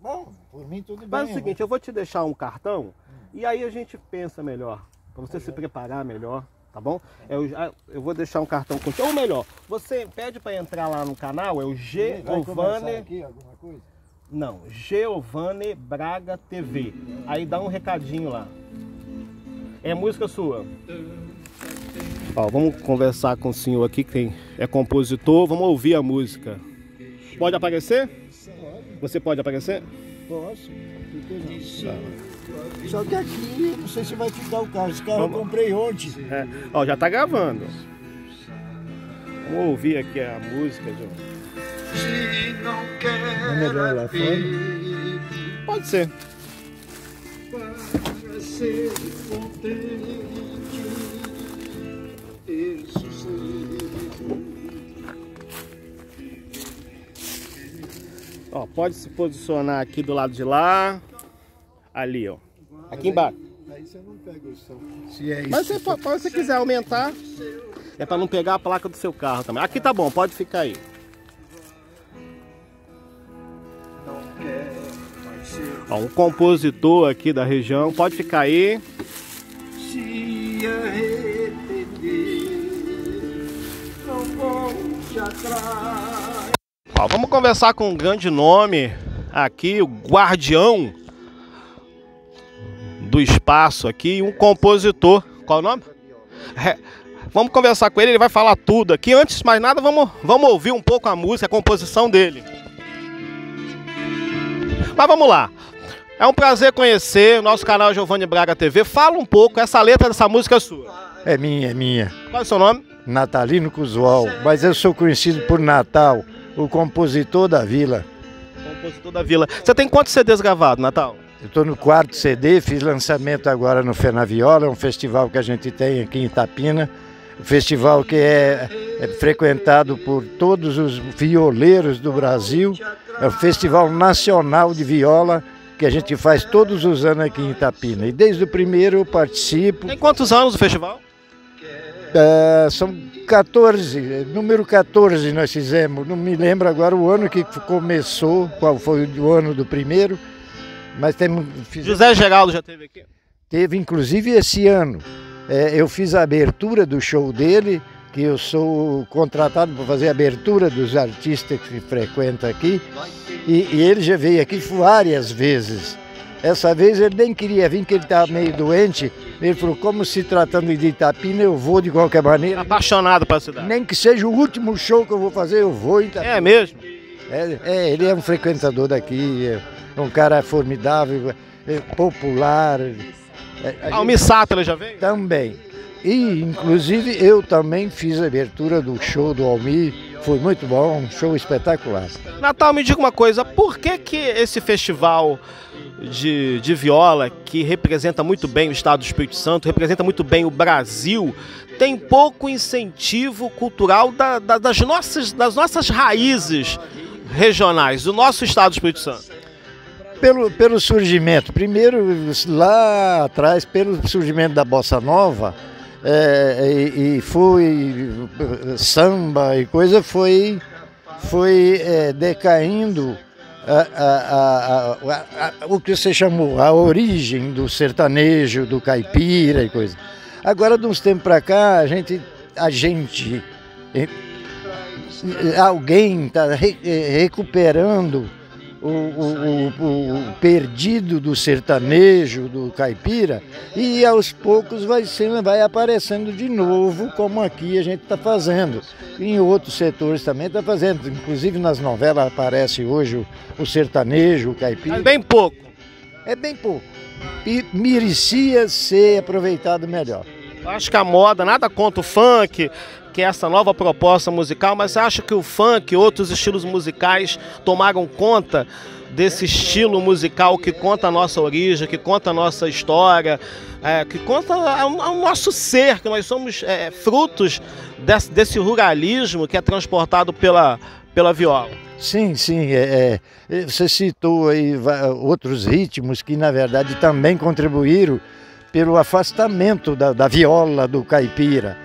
[SPEAKER 3] Bom, por mim tudo bem.
[SPEAKER 1] Mas é o
[SPEAKER 3] né?
[SPEAKER 1] seguinte, eu vou te deixar um cartão e aí a gente pensa melhor, para você se preparar melhor, tá bom? Eu, já- eu vou deixar um cartão contigo. Ou melhor, você pede para entrar lá no canal, é o Giovanni...
[SPEAKER 3] aqui alguma coisa?
[SPEAKER 1] Não, Giovanni Braga TV. Aí dá um recadinho lá. É música sua. Ó, vamos conversar com o senhor aqui que tem, é compositor. Vamos ouvir a música. Pode aparecer? Você pode aparecer?
[SPEAKER 3] Posso, não? Só que aqui, não sei se vai ficar o carro. Esse carro
[SPEAKER 1] Vamos.
[SPEAKER 3] eu comprei ontem.
[SPEAKER 1] É. Ó, já tá gravando. Vamos ouvir aqui a música, João.
[SPEAKER 4] Se não quer
[SPEAKER 3] É melhor lá fora.
[SPEAKER 1] Pode ser.
[SPEAKER 4] para ser contente.
[SPEAKER 1] Ó, pode se posicionar aqui do lado de lá. Ali, ó. Aqui embaixo.
[SPEAKER 3] Aí você não pega o som. Se é isso.
[SPEAKER 1] Mas você, se você quiser aumentar, é para não pegar a placa do seu carro também. Aqui tá bom, pode ficar aí. Ó, um compositor aqui da região, pode ficar aí.
[SPEAKER 4] se arrepender. Não volte atrás.
[SPEAKER 1] Ó, vamos conversar com um grande nome aqui, o guardião do espaço aqui, um compositor. Qual o nome? É, vamos conversar com ele, ele vai falar tudo aqui. Antes de mais nada, vamos, vamos ouvir um pouco a música, a composição dele. Mas vamos lá. É um prazer conhecer o nosso canal Giovanni Braga TV. Fala um pouco, essa letra dessa música é sua.
[SPEAKER 3] É minha, é minha.
[SPEAKER 1] Qual é o seu nome?
[SPEAKER 3] Natalino Cusol. Mas eu sou conhecido por Natal, o compositor da vila.
[SPEAKER 1] Compositor da Vila. Você tem quantos CDs gravados, Natal?
[SPEAKER 3] Eu estou no quarto CD, fiz lançamento agora no Fenaviola, um festival que a gente tem aqui em Itapina. Um festival que é, é frequentado por todos os violeiros do Brasil. É um festival nacional de viola que a gente faz todos os anos aqui em Itapina. E desde o primeiro eu participo.
[SPEAKER 1] Tem quantos anos o festival?
[SPEAKER 3] É, são 14, é, número 14 nós fizemos. Não me lembro agora o ano que começou, qual foi o ano do primeiro. Mas temos, fizemos-
[SPEAKER 1] José Geraldo já teve aqui?
[SPEAKER 3] Teve inclusive esse ano. É, eu fiz a abertura do show dele, que eu sou contratado para fazer a abertura dos artistas que frequentam aqui. E, e ele já veio aqui várias vezes. Essa vez ele nem queria vir, que ele estava meio doente. Ele falou: como se tratando de Itapina, eu vou de qualquer maneira.
[SPEAKER 1] Apaixonado pela cidade.
[SPEAKER 3] Nem que seja o último show que eu vou fazer, eu vou em Itapina.
[SPEAKER 1] É mesmo?
[SPEAKER 3] É, é, ele é um frequentador daqui, é um cara formidável, é popular.
[SPEAKER 1] Ah, o Missato ele já veio?
[SPEAKER 3] também. E, inclusive, eu também fiz a abertura do show do Almir, Foi muito bom, um show espetacular.
[SPEAKER 1] Natal, me diga uma coisa, por que que esse festival de, de viola, que representa muito bem o estado do Espírito Santo, representa muito bem o Brasil, tem pouco incentivo cultural da, da, das, nossas, das nossas raízes regionais, do nosso estado do Espírito Santo?
[SPEAKER 3] Pelo, pelo surgimento, primeiro lá atrás, pelo surgimento da Bossa Nova, é, e, e, foi samba e coisa, foi, foi é, decaindo a, a, a, o que você chamou a origem do sertanejo, do caipira e coisa. Agora, de uns tempos para cá, a gente, a gente, alguém está re, recuperando o, o, o, o, perdido do sertanejo, do caipira, e aos poucos vai, sendo, vai aparecendo de novo, como aqui a gente está fazendo. Em outros setores também está fazendo, inclusive nas novelas aparece hoje o, sertanejo, o caipira.
[SPEAKER 1] É bem pouco.
[SPEAKER 3] É bem pouco. E merecia ser aproveitado melhor.
[SPEAKER 1] Acho que a moda, nada contra o funk, que é essa nova proposta musical, mas acho que o funk e outros estilos musicais tomaram conta desse estilo musical que conta a nossa origem, que conta a nossa história, é, que conta o nosso ser, que nós somos é, frutos desse, desse, ruralismo que é transportado pela, pela viola.
[SPEAKER 3] Sim, sim. É, é, você citou aí outros ritmos que, na verdade, também contribuíram pelo afastamento da, da viola do caipira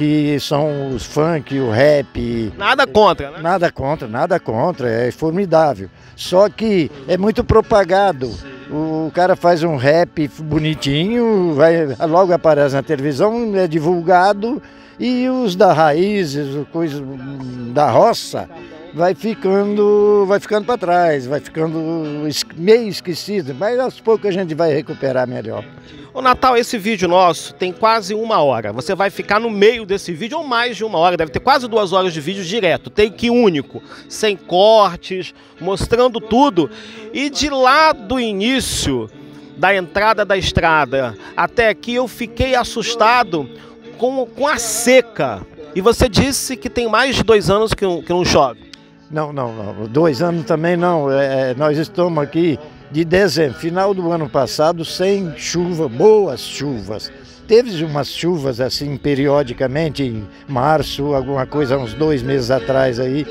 [SPEAKER 3] que são os funk, o rap.
[SPEAKER 1] Nada contra, né?
[SPEAKER 3] Nada contra, nada contra, é formidável. Só que é muito propagado. O cara faz um rap bonitinho, vai, logo aparece na televisão, é divulgado, e os da raízes, coisa da roça, vai ficando, vai ficando para trás, vai ficando meio esquecido, mas aos poucos a gente vai recuperar melhor.
[SPEAKER 1] O Natal, esse vídeo nosso tem quase uma hora. Você vai ficar no meio desse vídeo, ou mais de uma hora, deve ter quase duas horas de vídeo direto. Take único, sem cortes, mostrando tudo. E de lá do início, da entrada da estrada até aqui, eu fiquei assustado com, com a seca. E você disse que tem mais de dois anos que não, que não chove.
[SPEAKER 3] Não, não, não. Dois anos também não. É, nós estamos aqui de dezembro, final do ano passado, sem chuva, boas chuvas. Teve umas chuvas assim periodicamente em março, alguma coisa uns dois meses atrás aí,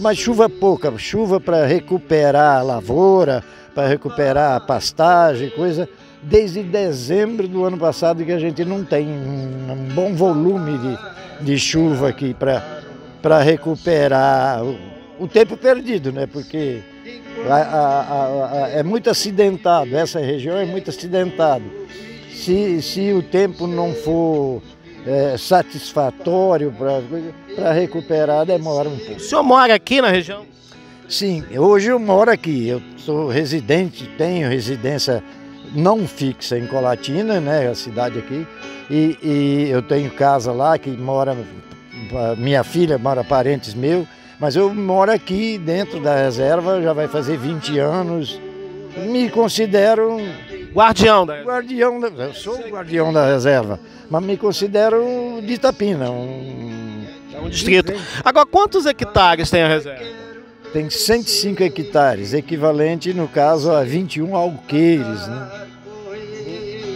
[SPEAKER 3] mas chuva pouca, chuva para recuperar a lavoura, para recuperar a pastagem, coisa. Desde dezembro do ano passado que a gente não tem um, bom volume de, de chuva aqui para recuperar o, o tempo perdido, né? Porque a, a, a, é muito acidentado, essa região é muito acidentado. Se, se o tempo não for é, satisfatório para recuperar, demora um pouco. O
[SPEAKER 1] senhor mora aqui na região?
[SPEAKER 3] Sim, hoje eu moro aqui. Eu sou residente, tenho residência não fixa em Colatina, né, a cidade aqui, e, e eu tenho casa lá que mora, minha filha mora parentes meus, mas eu moro aqui dentro da reserva, já vai fazer 20 anos. Me considero
[SPEAKER 1] guardião da
[SPEAKER 3] guardião da, eu sou o guardião da reserva, mas me considero de Itapina, um,
[SPEAKER 1] é um distrito. Agora, quantos hectares tem a reserva?
[SPEAKER 3] Tem 105 hectares, equivalente no caso a 21 alqueires, né?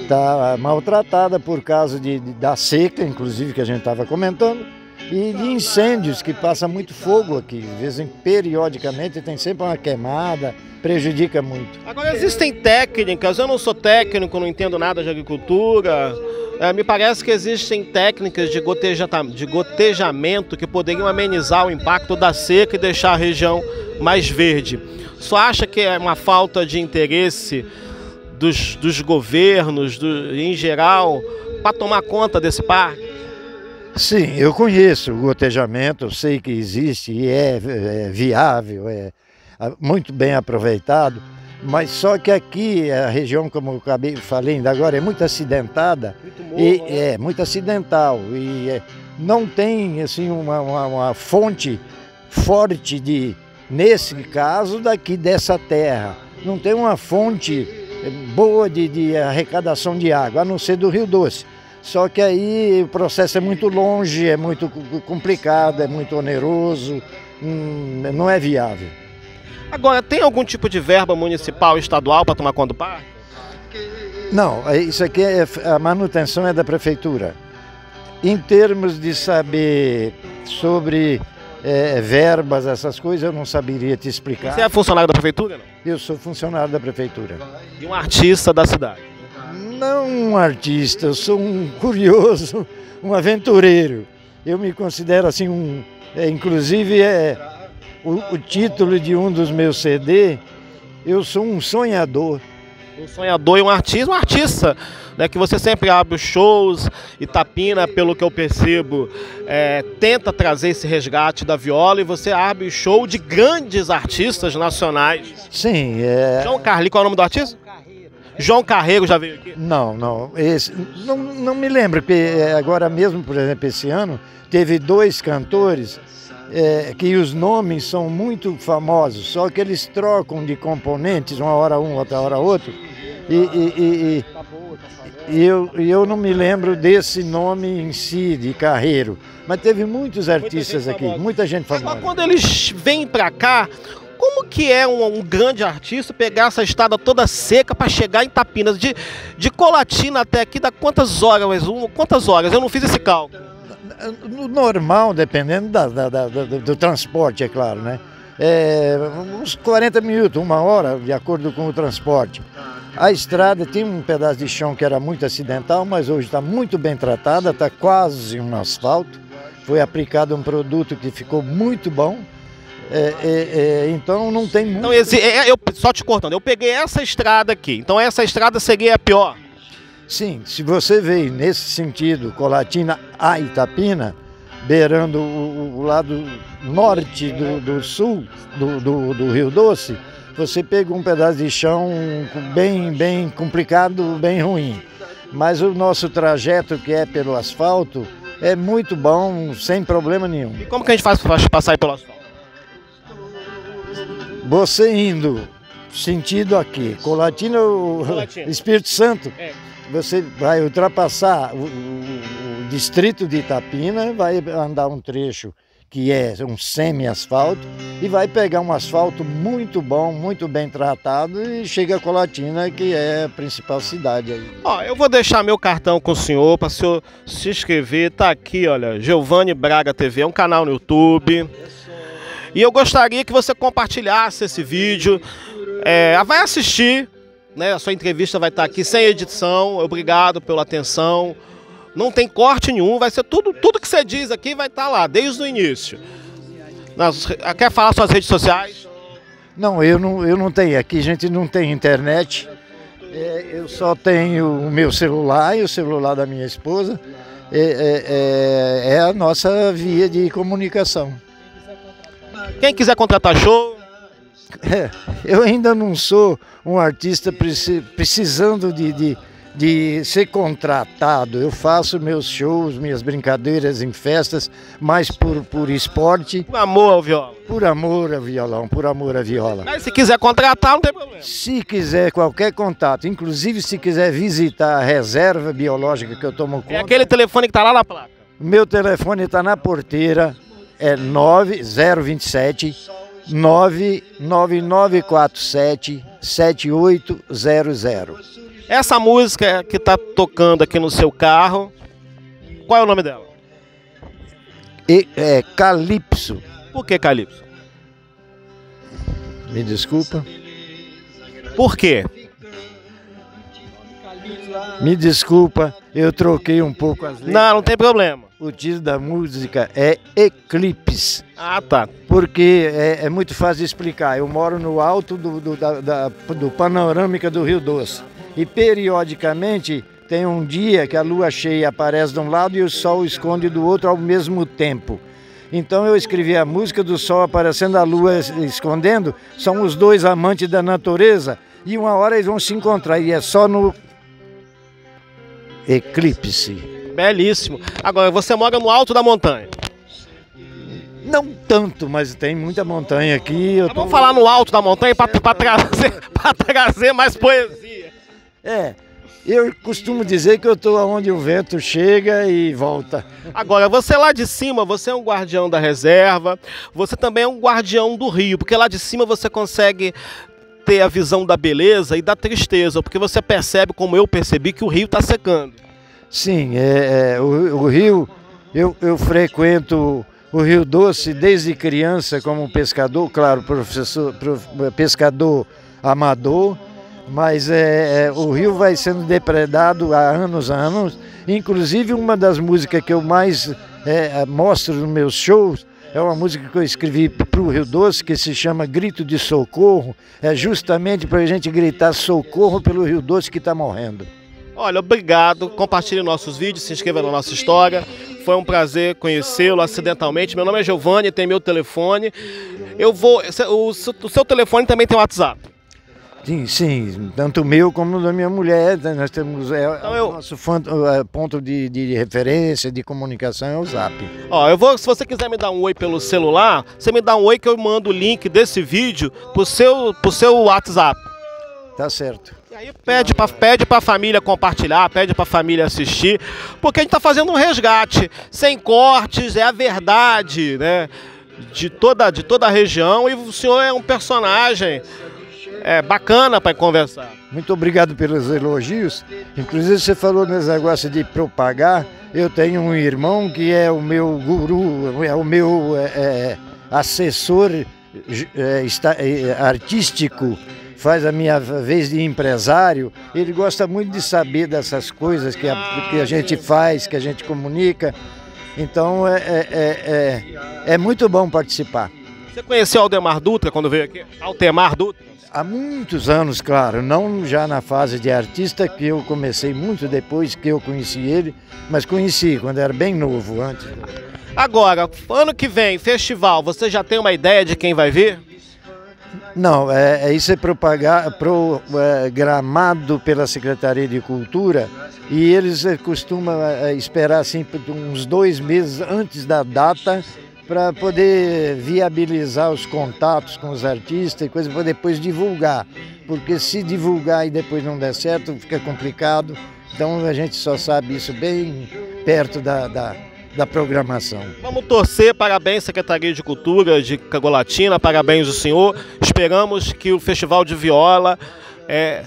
[SPEAKER 3] Está maltratada por causa de, de, da seca, inclusive que a gente estava comentando e de incêndios, que passa muito fogo aqui. Às vezes, periodicamente, tem sempre uma queimada, prejudica muito.
[SPEAKER 1] Agora, existem técnicas, eu não sou técnico, não entendo nada de agricultura. É, me parece que existem técnicas de, goteja, de gotejamento que poderiam amenizar o impacto da seca e deixar a região mais verde. Só acha que é uma falta de interesse dos, dos governos, do, em geral, para tomar conta desse parque?
[SPEAKER 3] Sim, eu conheço o gotejamento, sei que existe e é, é viável, é muito bem aproveitado, mas só que aqui a região, como eu acabei falei ainda agora, é muito acidentada muito morro, e né? é muito acidental e é, não tem assim uma, uma, uma fonte forte de, nesse caso daqui dessa terra, não tem uma fonte boa de, de arrecadação de água, a não ser do Rio Doce. Só que aí o processo é muito longe, é muito complicado, é muito oneroso, hum, não é viável.
[SPEAKER 1] Agora, tem algum tipo de verba municipal, estadual para tomar conta do parque?
[SPEAKER 3] Não, é, isso aqui é a manutenção é da prefeitura. Em termos de saber sobre é, verbas, essas coisas, eu não saberia te explicar.
[SPEAKER 1] Você é funcionário da prefeitura? Não?
[SPEAKER 3] Eu sou funcionário da prefeitura.
[SPEAKER 1] E um artista da cidade?
[SPEAKER 3] Não um artista, eu sou um [LAUGHS] curioso, um aventureiro. Eu me considero assim um. É, inclusive é o, o título de um dos meus CD, eu sou um sonhador.
[SPEAKER 1] Um sonhador e um artista, um artista, né? Que você sempre abre os shows, Itapina, pelo que eu percebo, é, tenta trazer esse resgate da viola e você abre o show de grandes artistas nacionais.
[SPEAKER 3] Sim, é.
[SPEAKER 1] João Carli, qual é o nome do artista? João Carreiro já veio aqui?
[SPEAKER 3] Não, não. Esse, não, não me lembro, porque é, agora mesmo, por exemplo, esse ano, teve dois cantores é, que os nomes são muito famosos, só que eles trocam de componentes, uma hora um, outra hora outro. E, e, e, e eu, eu não me lembro desse nome em si, de Carreiro. Mas teve muitos artistas aqui, muita gente famosa.
[SPEAKER 1] Mas quando eles vêm para cá, como que é um, um, grande artista pegar essa estrada toda seca para chegar em Tapinas? De, de Colatina até aqui dá quantas horas? Quantas horas? Eu não fiz esse cálculo.
[SPEAKER 3] No normal, dependendo da, da, da, do, do, transporte, é claro, né? É, uns 40 minutos, uma hora, de acordo com o transporte. A estrada tem um pedaço de chão que era muito acidental, mas hoje está muito bem tratada, está quase um asfalto. Foi aplicado um produto que ficou muito bom. É, é, é, então não tem muito. Então,
[SPEAKER 1] é, eu, só te cortando, eu peguei essa estrada aqui. Então essa estrada seria a pior.
[SPEAKER 3] Sim, se você veio nesse sentido, Colatina a Itapina, beirando o, o lado norte do, do sul do, do, do, Rio Doce, você pegou um pedaço de chão bem, bem complicado, bem ruim. Mas o nosso trajeto, que é pelo asfalto, é muito bom, sem problema nenhum.
[SPEAKER 1] E como que a gente faz para passar pelo asfalto?
[SPEAKER 3] Você indo sentido aqui, Colatina, Colatina. Espírito Santo. É você vai ultrapassar o, o, o, distrito de Itapina, vai andar um trecho que é um semi-asfalto e vai pegar um asfalto muito bom, muito bem tratado e chega a Colatina, que é a principal cidade aí.
[SPEAKER 1] Ó, eu vou deixar meu cartão com o senhor para o senhor se inscrever. Tá aqui, olha, Giovanni Braga TV, é um canal no YouTube. E eu gostaria que você compartilhasse esse vídeo. É, vai assistir, né? A sua entrevista vai estar aqui sem edição. Obrigado pela atenção. Não tem corte nenhum, vai ser tudo, tudo que você diz aqui vai estar lá, desde o início. Nas, quer falar suas redes sociais?
[SPEAKER 3] Não, eu não, eu não tenho. Aqui a gente não tem internet. É, eu só tenho o meu celular e o celular da minha esposa. É, é, é, é a nossa via de comunicação.
[SPEAKER 1] Quem quiser contratar show,
[SPEAKER 3] é, eu ainda não sou um artista precisando de, de, de, ser contratado. Eu faço meus shows, minhas brincadeiras em festas, mais por, por esporte.
[SPEAKER 1] Por amor ao violão.
[SPEAKER 3] Por amor ao violão, por amor à viola.
[SPEAKER 1] Mas se quiser contratar, não tem problema.
[SPEAKER 3] Se quiser qualquer contato, inclusive se quiser visitar a reserva biológica que eu tomo é conta.
[SPEAKER 1] É aquele telefone que está lá na placa.
[SPEAKER 3] Meu telefone está na porteira, é 9027 99947 7800.
[SPEAKER 1] Essa música que está tocando aqui no seu carro, qual é o nome dela?
[SPEAKER 3] E, é Calypso.
[SPEAKER 1] Por que Calypso?
[SPEAKER 3] Me desculpa.
[SPEAKER 1] Por quê?
[SPEAKER 3] Me desculpa, eu troquei um pouco as letras.
[SPEAKER 1] Não, não tem problema.
[SPEAKER 3] O título da música é Eclipse.
[SPEAKER 1] Ah, tá.
[SPEAKER 3] Porque é, é muito fácil de explicar. Eu moro no alto do, do, da, da, do panorâmica do Rio Doce. E periodicamente tem um dia que a lua cheia aparece de um lado e o sol esconde do outro ao mesmo tempo. Então eu escrevi a música do sol aparecendo, a lua escondendo. São os dois amantes da natureza e uma hora eles vão se encontrar. E é só no eclipse.
[SPEAKER 1] Belíssimo. Agora, você mora no alto da montanha.
[SPEAKER 3] Não tanto, mas tem muita montanha aqui.
[SPEAKER 1] Tô... Vamos falar no alto da montanha para trazer, [LAUGHS] trazer mais poesia.
[SPEAKER 3] É, Eu costumo dizer que eu estou onde o vento chega e volta.
[SPEAKER 1] Agora, você lá de cima, você é um guardião da reserva, você também é um guardião do rio, porque lá de cima você consegue ter a visão da beleza e da tristeza, porque você percebe, como eu percebi, que o rio está secando.
[SPEAKER 3] Sim, é, é, o, o, rio, eu, eu frequento o Rio Doce desde criança como pescador, claro, professor, pescador amador, mas é, é, o rio vai sendo depredado há anos a anos. Inclusive, uma das músicas que eu mais é, mostro nos meus shows é uma música que eu escrevi para o Rio Doce, que se chama Grito de Socorro. É justamente para a gente gritar socorro pelo Rio Doce que está morrendo.
[SPEAKER 1] Olha, obrigado. Compartilhe nossos vídeos, se inscreva na nossa história. Foi um prazer conhecê-lo acidentalmente. Meu nome é Giovanni, tem meu telefone. Eu vou. O seu telefone também tem WhatsApp.
[SPEAKER 3] Sim, sim, tanto meu como da minha mulher, né? nós temos é, então eu... nosso é, ponto de, de, referência, de comunicação é o Zap.
[SPEAKER 1] Ó, eu vou, se você quiser me dar um oi pelo celular, você me dá um oi que eu mando o link desse vídeo pro seu, pro seu WhatsApp.
[SPEAKER 3] Tá certo.
[SPEAKER 1] Aí pede para pede a família compartilhar, pede para a família assistir, porque a gente está fazendo um resgate, sem cortes, é a verdade, né? De toda, de toda a região e o senhor é um personagem é, bacana para conversar.
[SPEAKER 3] Muito obrigado pelos elogios. Inclusive você falou nesse negócio de propagar. Eu tenho um irmão que é o meu guru, é o meu é, é assessor é, está, é, artístico faz a minha vez de empresário, ele gosta muito de saber dessas coisas que a, que a gente faz, que a gente comunica. Então é, é, é, é, é muito bom participar.
[SPEAKER 1] Você conheceu Aldemar Dutra quando veio aqui? Altemar Dutra?
[SPEAKER 3] Há muitos anos, claro, não já na fase de artista, que eu comecei muito depois que eu conheci ele, mas conheci quando era bem novo, antes.
[SPEAKER 1] Agora, ano que vem, festival, você já tem uma ideia de quem vai vir?
[SPEAKER 3] Não, é, é isso é programado pela Secretaria de Cultura e eles eh, costumam esperar assim uns dois meses antes da data para poder viabilizar os contatos com os artistas e coisa para depois divulgar. Porque se divulgar e depois não der certo, fica complicado. Então a gente só sabe isso bem perto da, da, da programação.
[SPEAKER 1] Vamos torcer, parabéns Secretaria de Cultura de Cagolatina, parabéns o senhor. Esperamos que o Festival de Viola é,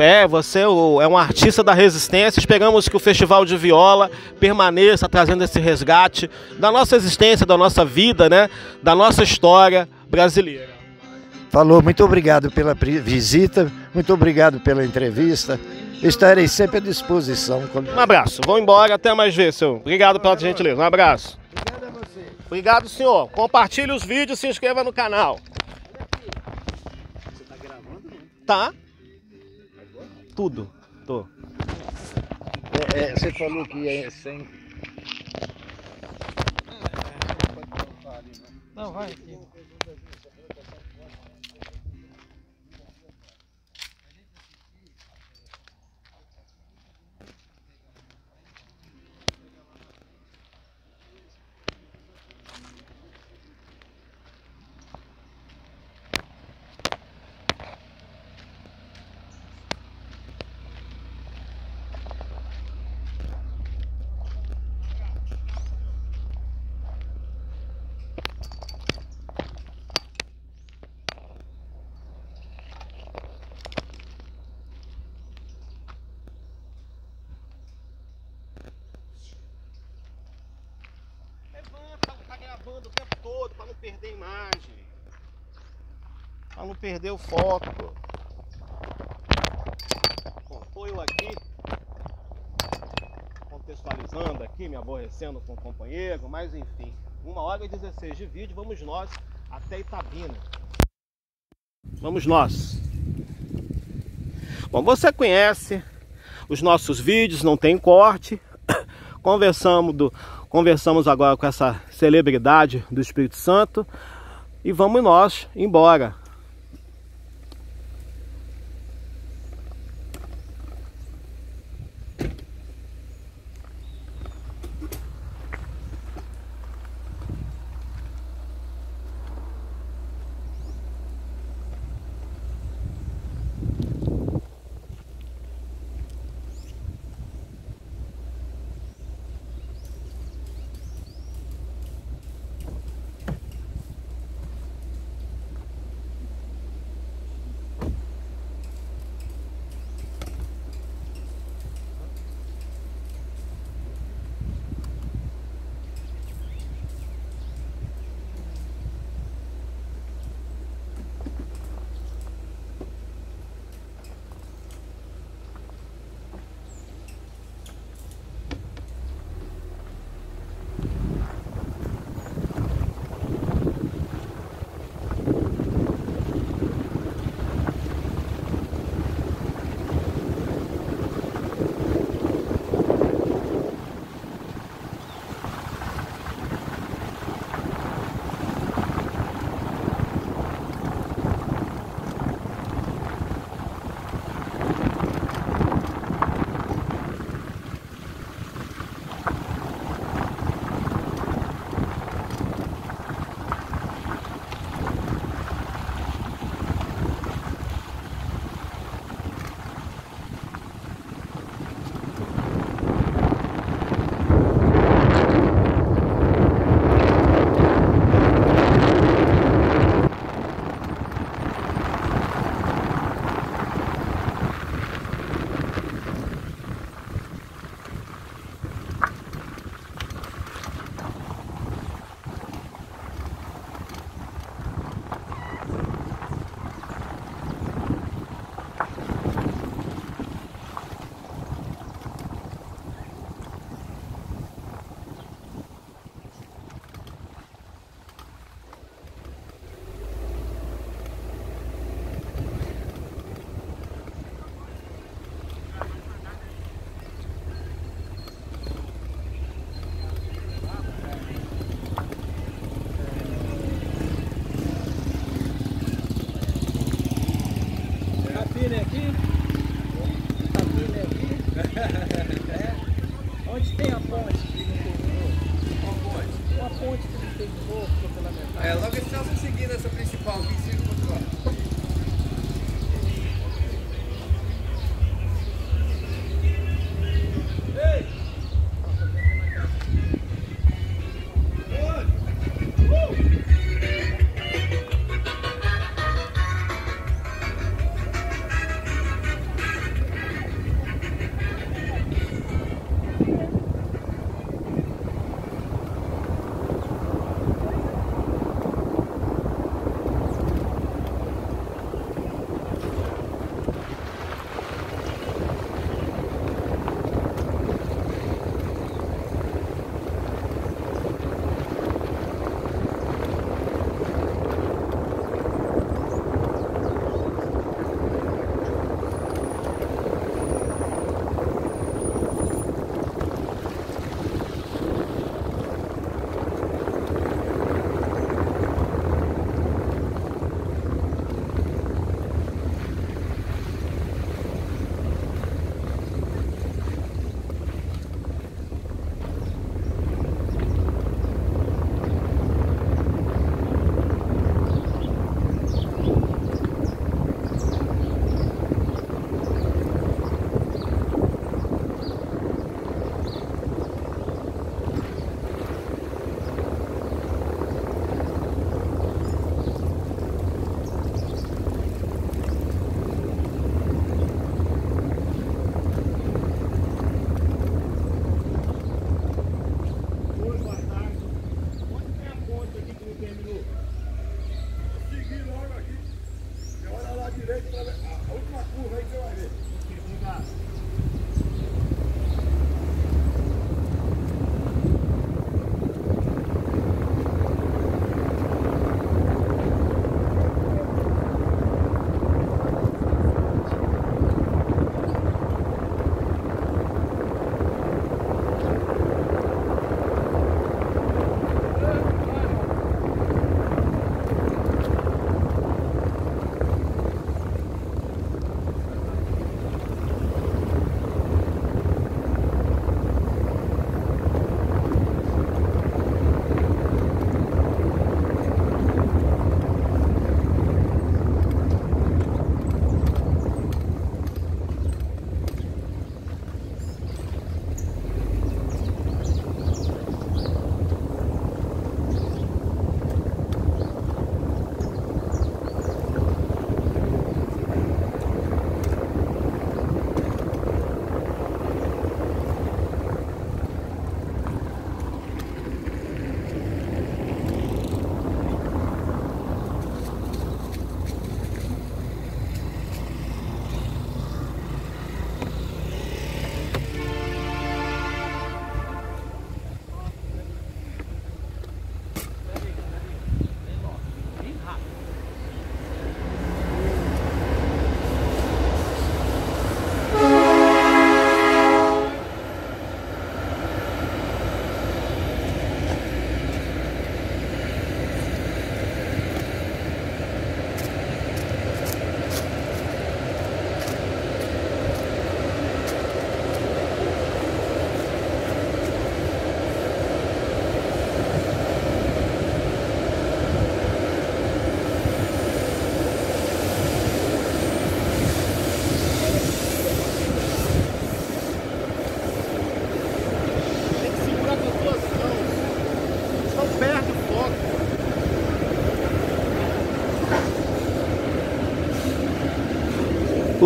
[SPEAKER 1] é, você é um artista da resistência. Esperamos que o Festival de Viola permaneça trazendo esse resgate da nossa existência, da nossa vida, né? Da nossa história brasileira.
[SPEAKER 3] Falou, muito obrigado pela visita, muito obrigado pela entrevista. Estarei sempre à disposição.
[SPEAKER 1] Um abraço, vou embora, até mais ver, senhor. Obrigado pela gentileza, um abraço. Obrigado a você. Obrigado, senhor. Compartilhe os vídeos, se inscreva no canal. Você tá gravando? Tá tudo. Tô.
[SPEAKER 3] É, é, você falou que é sem. Não, vai aqui.
[SPEAKER 1] Perder o foco. Eu aqui contextualizando aqui, me aborrecendo com o companheiro, mas enfim. Uma hora e 16 de vídeo, vamos nós até Itabina. Vamos nós. Bom, você conhece os nossos vídeos, não tem corte. [COUGHS] Conversamos do, Conversamos agora com essa celebridade do Espírito Santo e vamos nós embora.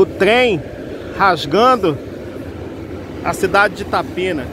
[SPEAKER 1] O trem rasgando a cidade de Itapina.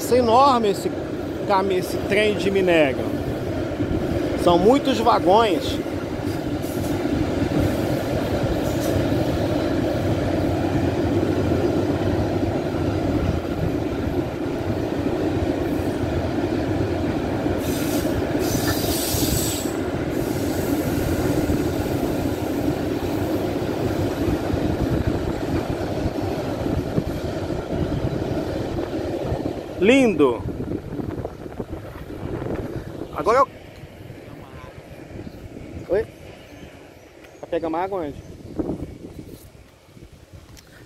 [SPEAKER 1] Nossa, enorme esse, esse trem de minério. São muitos vagões. Lindo. Agora eu. Oi? Vai pegar uma água onde?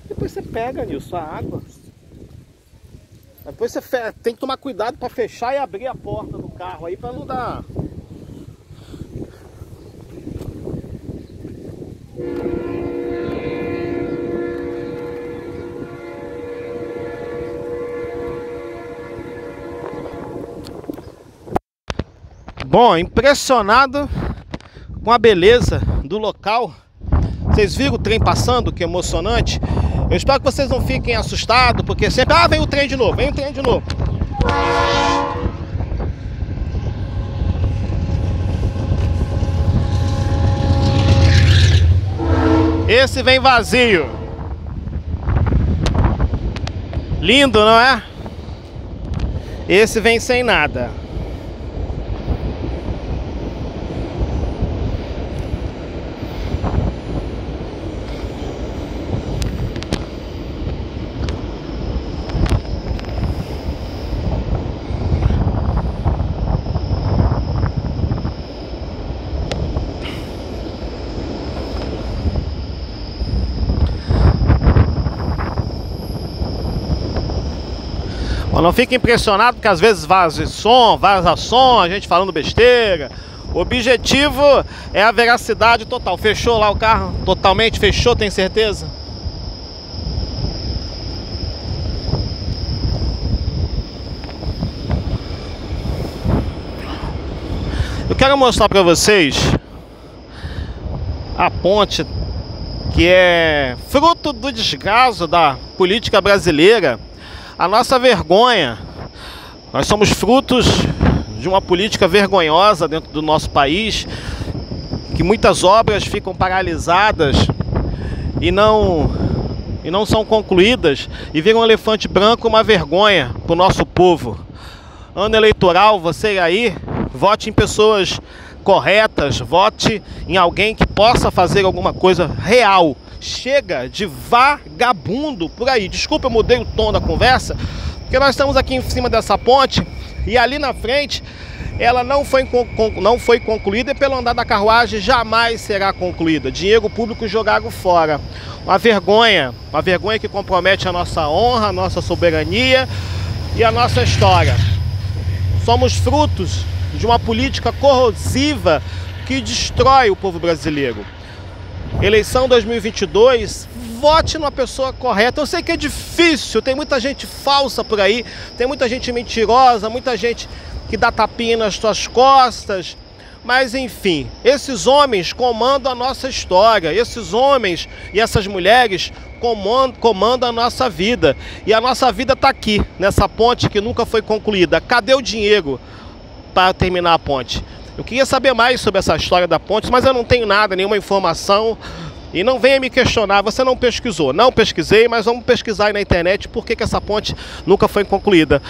[SPEAKER 1] Depois você pega, Nilson, a água. Depois você fe- tem que tomar cuidado para fechar e abrir a porta do carro aí para não dar. Bom, impressionado com a beleza do local. Vocês viram o trem passando, que emocionante. Eu espero que vocês não fiquem assustados, porque sempre. Ah, vem o trem de novo, vem o trem de novo. Esse vem vazio. Lindo, não é? Esse vem sem nada. Fique impressionado porque às vezes vaza som, vaza som, a gente falando besteira. O objetivo é a veracidade total. Fechou lá o carro? Totalmente fechou, tem certeza? Eu quero mostrar para vocês a ponte que é fruto do descaso da política brasileira, a nossa vergonha. Nós somos frutos de uma política vergonhosa dentro do nosso país, que muitas obras ficam paralisadas e não e não são concluídas e vira um elefante branco uma vergonha para o nosso povo. Ano eleitoral, você aí, vote em pessoas corretas, vote em alguém que possa fazer alguma coisa real. Chega de vagabundo por aí. Desculpa, eu mudei o tom da conversa, porque nós estamos aqui em cima dessa ponte e ali na frente ela não foi, não foi concluída e pelo andar da carruagem jamais será concluída. Dinheiro público jogado fora. Uma vergonha, uma vergonha que compromete a nossa honra, a nossa soberania e a nossa história. Somos frutos de uma política corrosiva que destrói o povo brasileiro. Eleição 2022, vote numa pessoa correta. Eu sei que é difícil, tem muita gente falsa por aí, tem muita gente mentirosa, muita gente que dá tapinha nas suas costas. Mas enfim, esses homens comandam a nossa história, esses homens e essas mulheres comandam, comandam a nossa vida. E a nossa vida está aqui, nessa ponte que nunca foi concluída. Cadê o dinheiro para terminar a ponte? Eu queria saber mais sobre essa história da ponte, mas eu não tenho nada, nenhuma informação. E não venha me questionar, você não pesquisou. Não pesquisei, mas vamos pesquisar aí na internet por que, que essa ponte nunca foi concluída.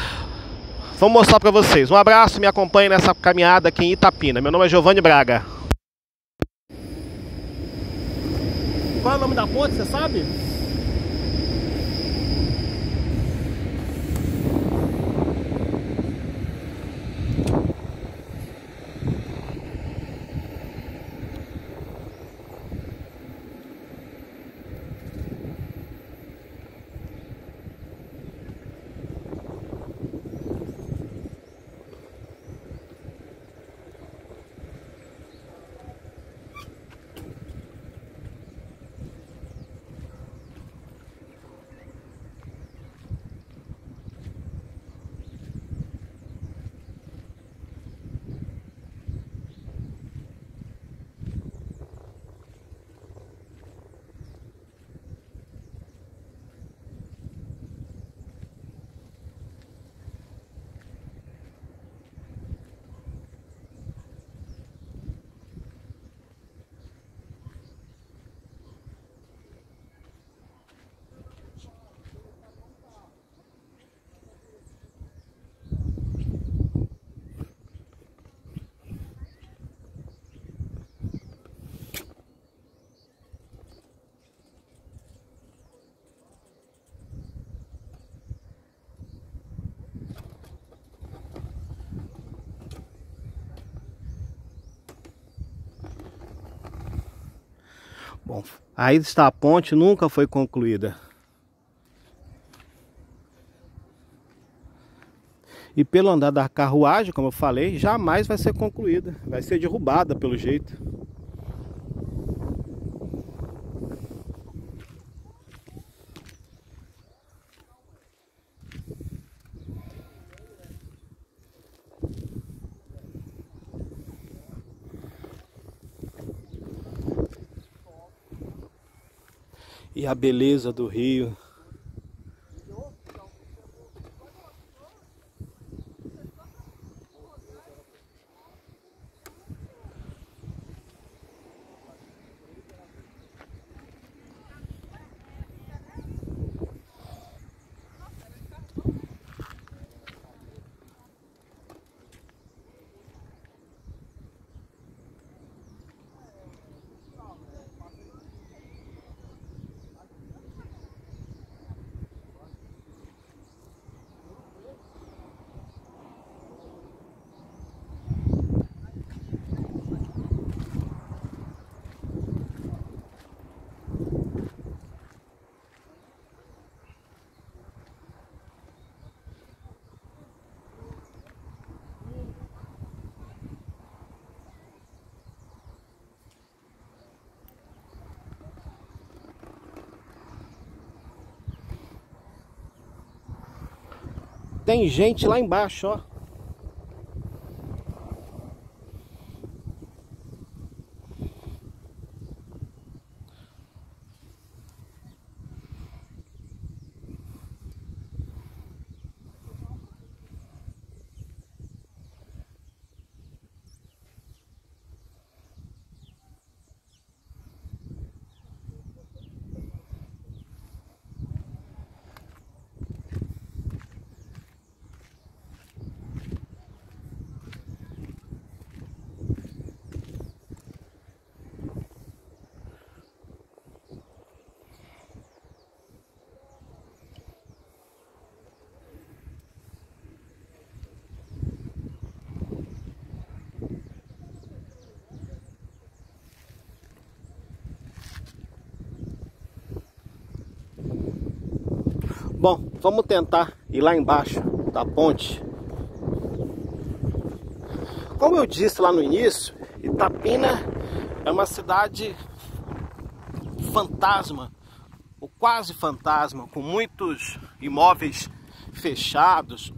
[SPEAKER 1] Vamos mostrar para vocês. Um abraço, me acompanhe nessa caminhada aqui em Itapina. Meu nome é Giovanni Braga. Qual é o nome da ponte, você sabe? Bom, aí está a ponte, nunca foi concluída. E pelo andar da carruagem, como eu falei, jamais vai ser concluída. Vai ser derrubada pelo jeito. E a beleza do rio. Tem gente lá embaixo, ó. Bom, vamos tentar ir lá embaixo da ponte. Como eu disse lá no início, Itapina é uma cidade fantasma, ou quase fantasma, com muitos imóveis fechados.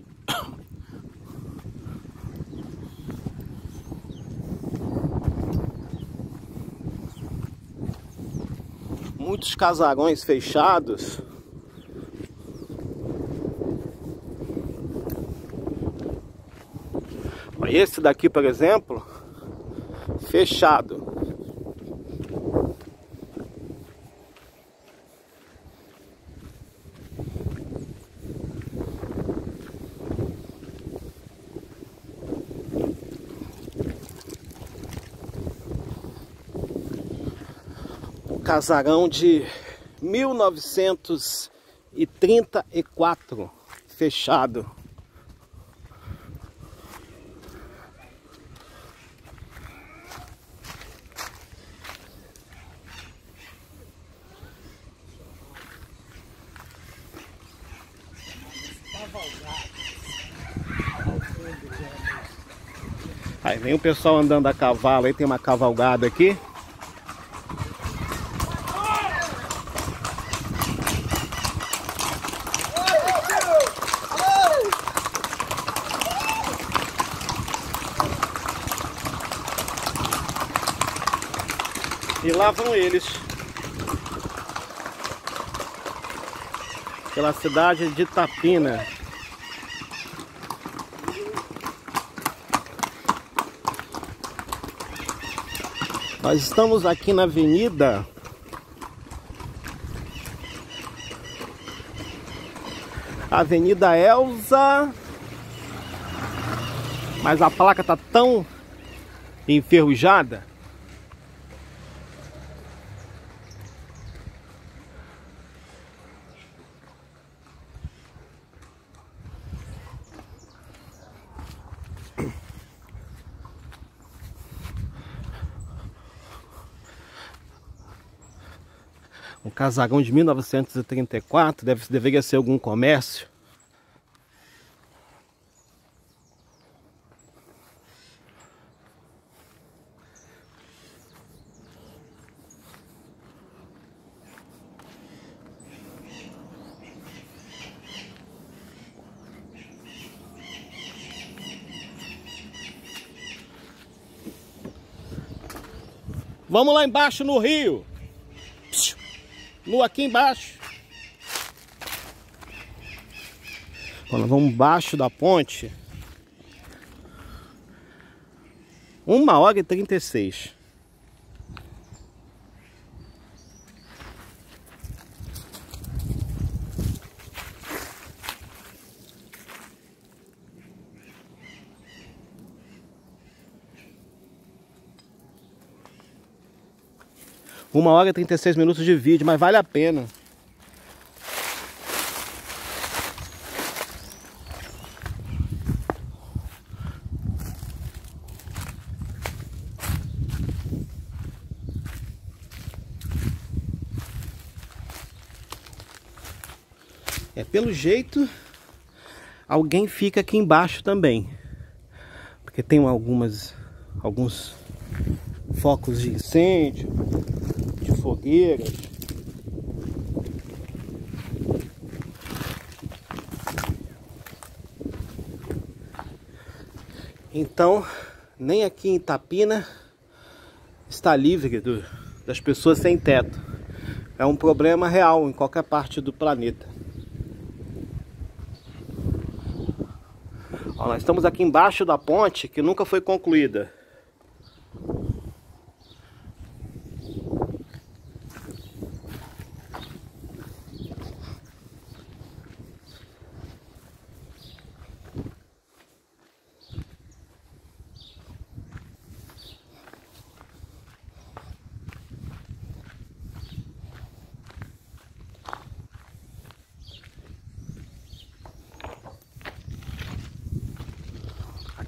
[SPEAKER 1] Muitos casarões fechados. Esse daqui, por exemplo, fechado. O casarão de 1934 fechado. Aí vem o pessoal andando a cavalo, aí tem uma cavalgada aqui. E lá vão eles. Pela cidade de Itapina. Nós estamos aqui na avenida Avenida Elza. Mas a placa tá tão enferrujada casarão de 1934, deve, deveria ser algum comércio. Vamos lá embaixo no rio. No aqui embaixo. Quando vamos embaixo da ponte. Uma hora e trinta e seis. Uma hora e 36 minutos de vídeo, mas vale a pena. É pelo jeito alguém fica aqui embaixo também. Porque tem algumas alguns focos de incêndio, de fogueiras. Então, nem aqui em Itapina está livre do, das pessoas sem teto. É um problema real em qualquer parte do planeta. Ó, nós estamos aqui embaixo da ponte que nunca foi concluída.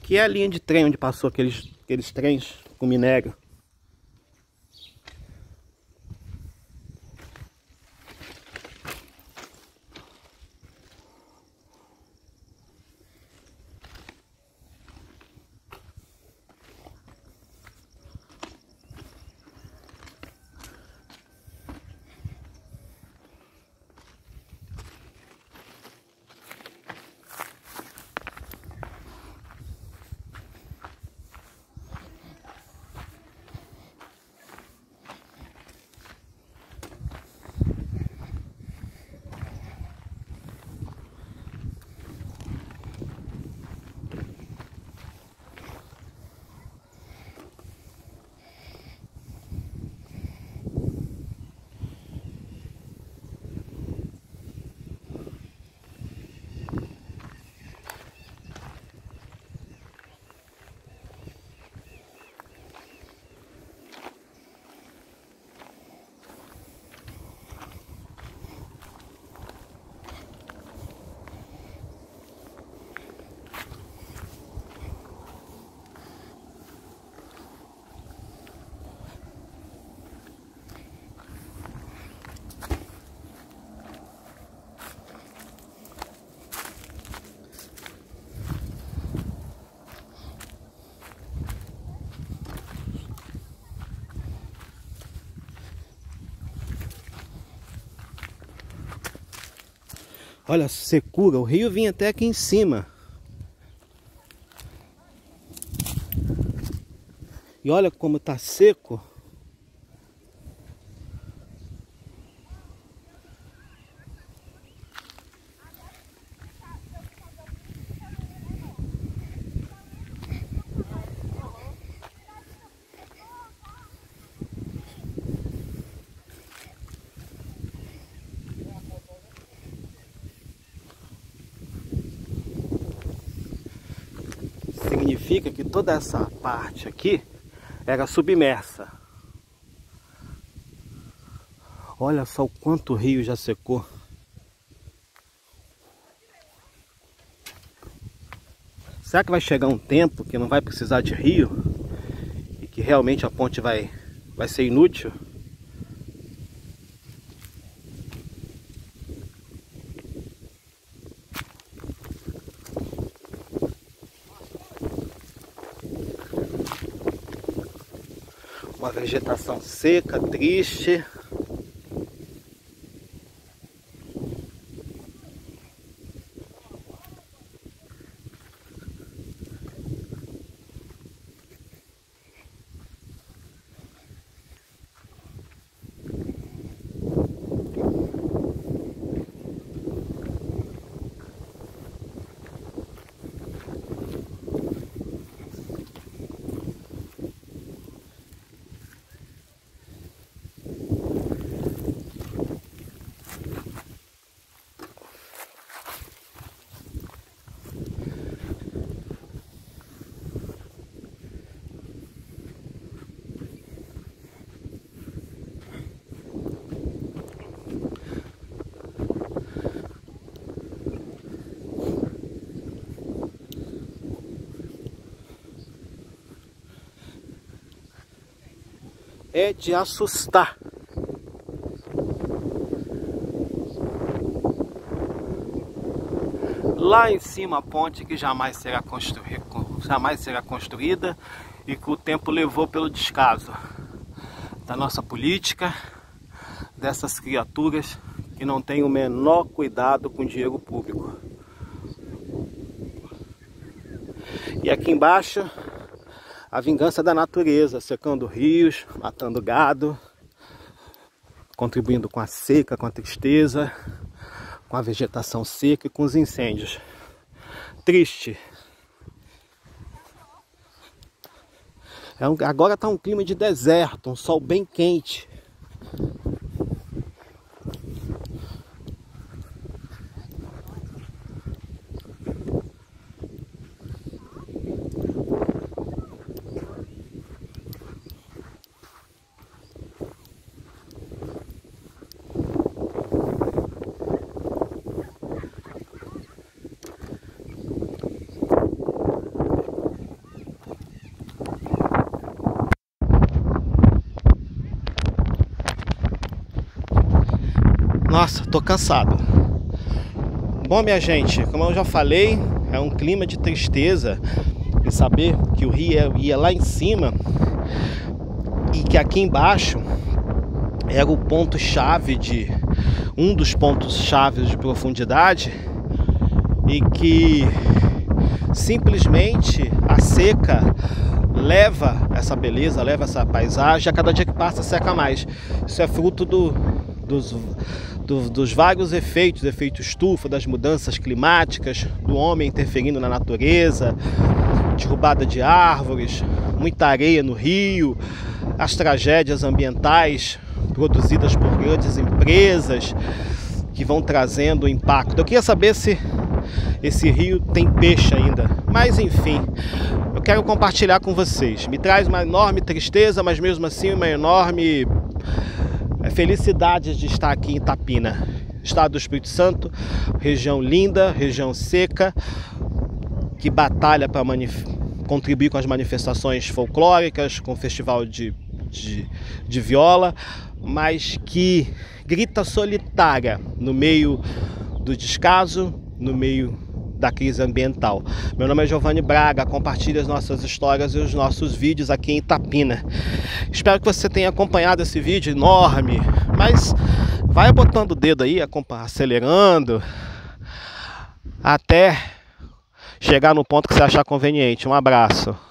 [SPEAKER 1] Aqui é a linha de trem onde passou aqueles, aqueles trens com minério. Olha a secura, o rio vinha até aqui em cima. E olha como está seco. Que toda essa parte aqui era submersa. Olha só o quanto o rio já secou. Será que vai chegar um tempo que não vai precisar de rio? E que realmente a ponte vai, vai ser inútil? A vegetação seca, triste. De assustar. Lá em cima a ponte que jamais será, jamais será construída e que o tempo levou pelo descaso da nossa política, dessas criaturas que não têm o menor cuidado com o dinheiro público. E aqui embaixo a vingança da natureza, secando rios, matando gado, contribuindo com a seca, com a tristeza, com a vegetação seca e com os incêndios. Triste. É um, agora está um clima de deserto, um sol bem quente. Nossa, tô cansado. Bom, minha gente, como eu já falei, é um clima de tristeza em saber que o rio ia lá em cima e que aqui embaixo era o ponto chave de um dos pontos chaves de profundidade e que simplesmente a seca leva essa beleza, leva essa paisagem, a cada dia que passa seca mais. Isso é fruto do, dos do, dos vários efeitos, efeito estufa, das mudanças climáticas, do homem interferindo na natureza, derrubada de árvores, muita areia no rio, as tragédias ambientais produzidas por grandes empresas que vão trazendo impacto. Eu queria saber se esse rio tem peixe ainda, mas enfim, eu quero compartilhar com vocês. Me traz uma enorme tristeza, mas mesmo assim uma enorme felicidade de estar aqui em Itapina, estado do Espírito Santo, região linda, região seca, que batalha para contribuir com as manifestações folclóricas, com o festival de, de, de viola, mas que grita solitária no meio do descaso, no meio da crise ambiental. Meu nome é Giovanni Braga, compartilhe as nossas histórias e os nossos vídeos aqui em Itapina. Espero que você tenha acompanhado esse vídeo enorme, mas vai botando o dedo aí, acelerando, até chegar no ponto que você achar conveniente. Um abraço.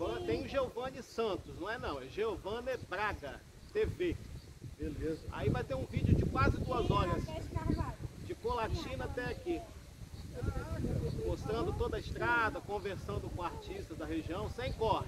[SPEAKER 1] Giovana, tem o Giovanni Santos, não é não, é Geovane Braga TV.
[SPEAKER 5] Beleza.
[SPEAKER 1] Aí vai ter um vídeo de quase duas horas, de Colatina até aqui. Mostrando toda a estrada, conversando com artistas da região, sem
[SPEAKER 6] cor.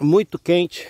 [SPEAKER 1] muito quente.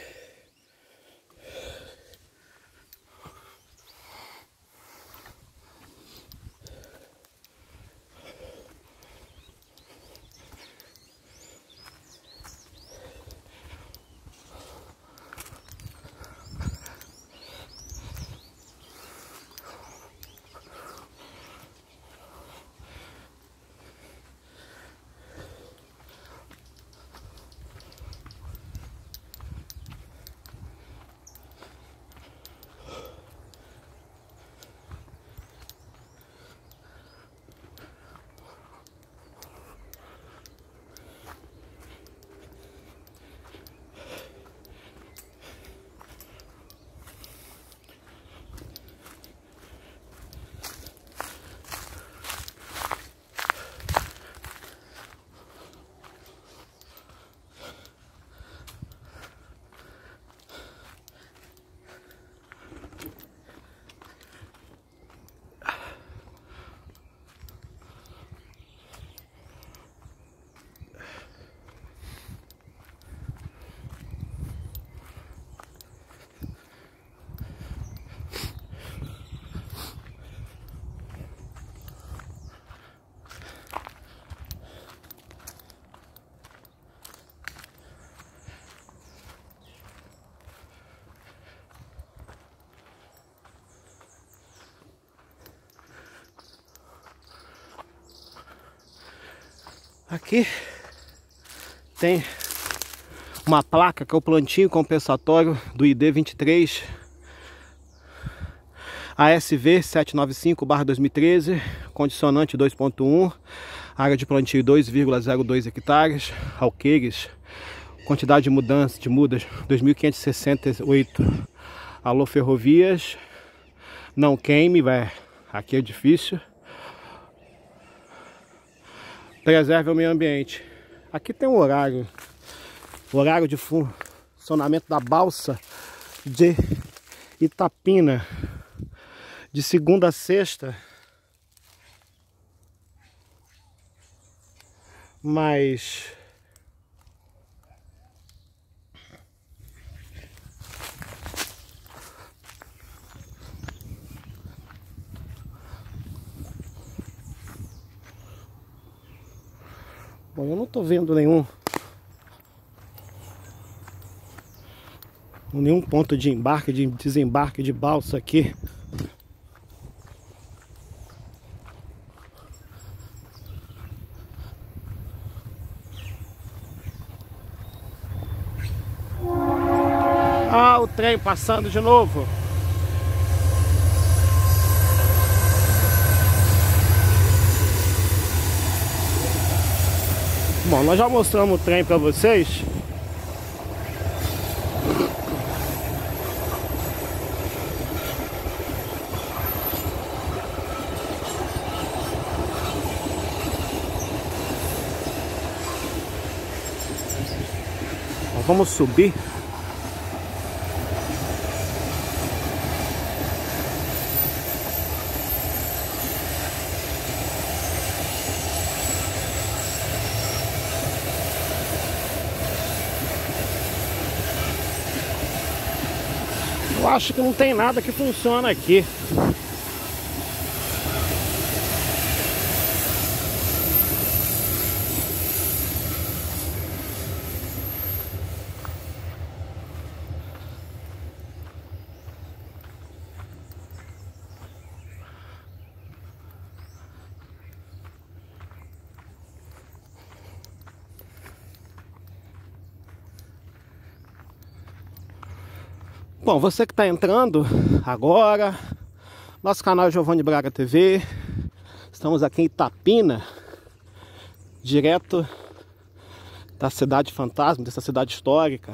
[SPEAKER 1] Aqui tem uma placa que é o plantio compensatório do ID 23 ASV 795/2013, condicionante 2.1, área de plantio 2,02 hectares, alqueires, quantidade de mudança de mudas 2.568. Alô ferrovias, não queime, vai. Aqui é difícil. Preserve o meio ambiente. Aqui tem um horário, horário de funcionamento da balsa de Itapina de segunda a sexta. Mas Bom, eu não tô vendo nenhum nenhum ponto de embarque, de desembarque de balsa aqui. Ah, o trem passando de novo. Bom, nós já mostramos o trem para vocês. Vamos subir. Acho que não tem nada que funciona aqui. Bom, você que está entrando agora, nosso canal é Giovanni Braga TV. Estamos aqui em Itapina, direto da cidade fantasma, dessa cidade histórica.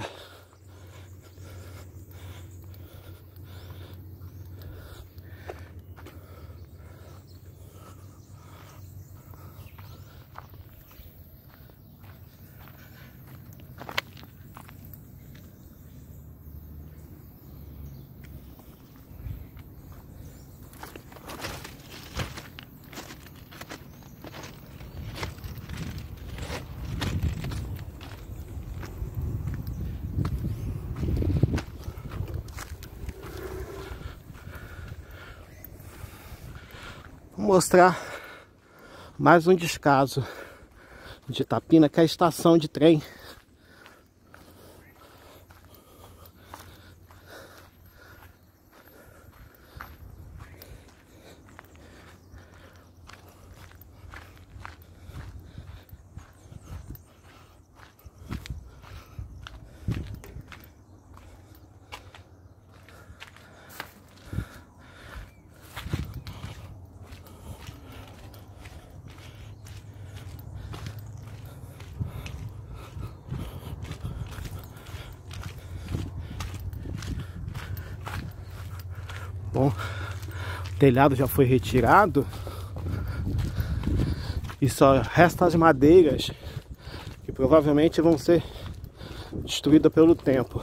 [SPEAKER 1] Mostrar mais um descaso de Itapina, que é a estação de trem. Telhado já foi retirado e só restam as madeiras que provavelmente vão ser destruídas pelo tempo.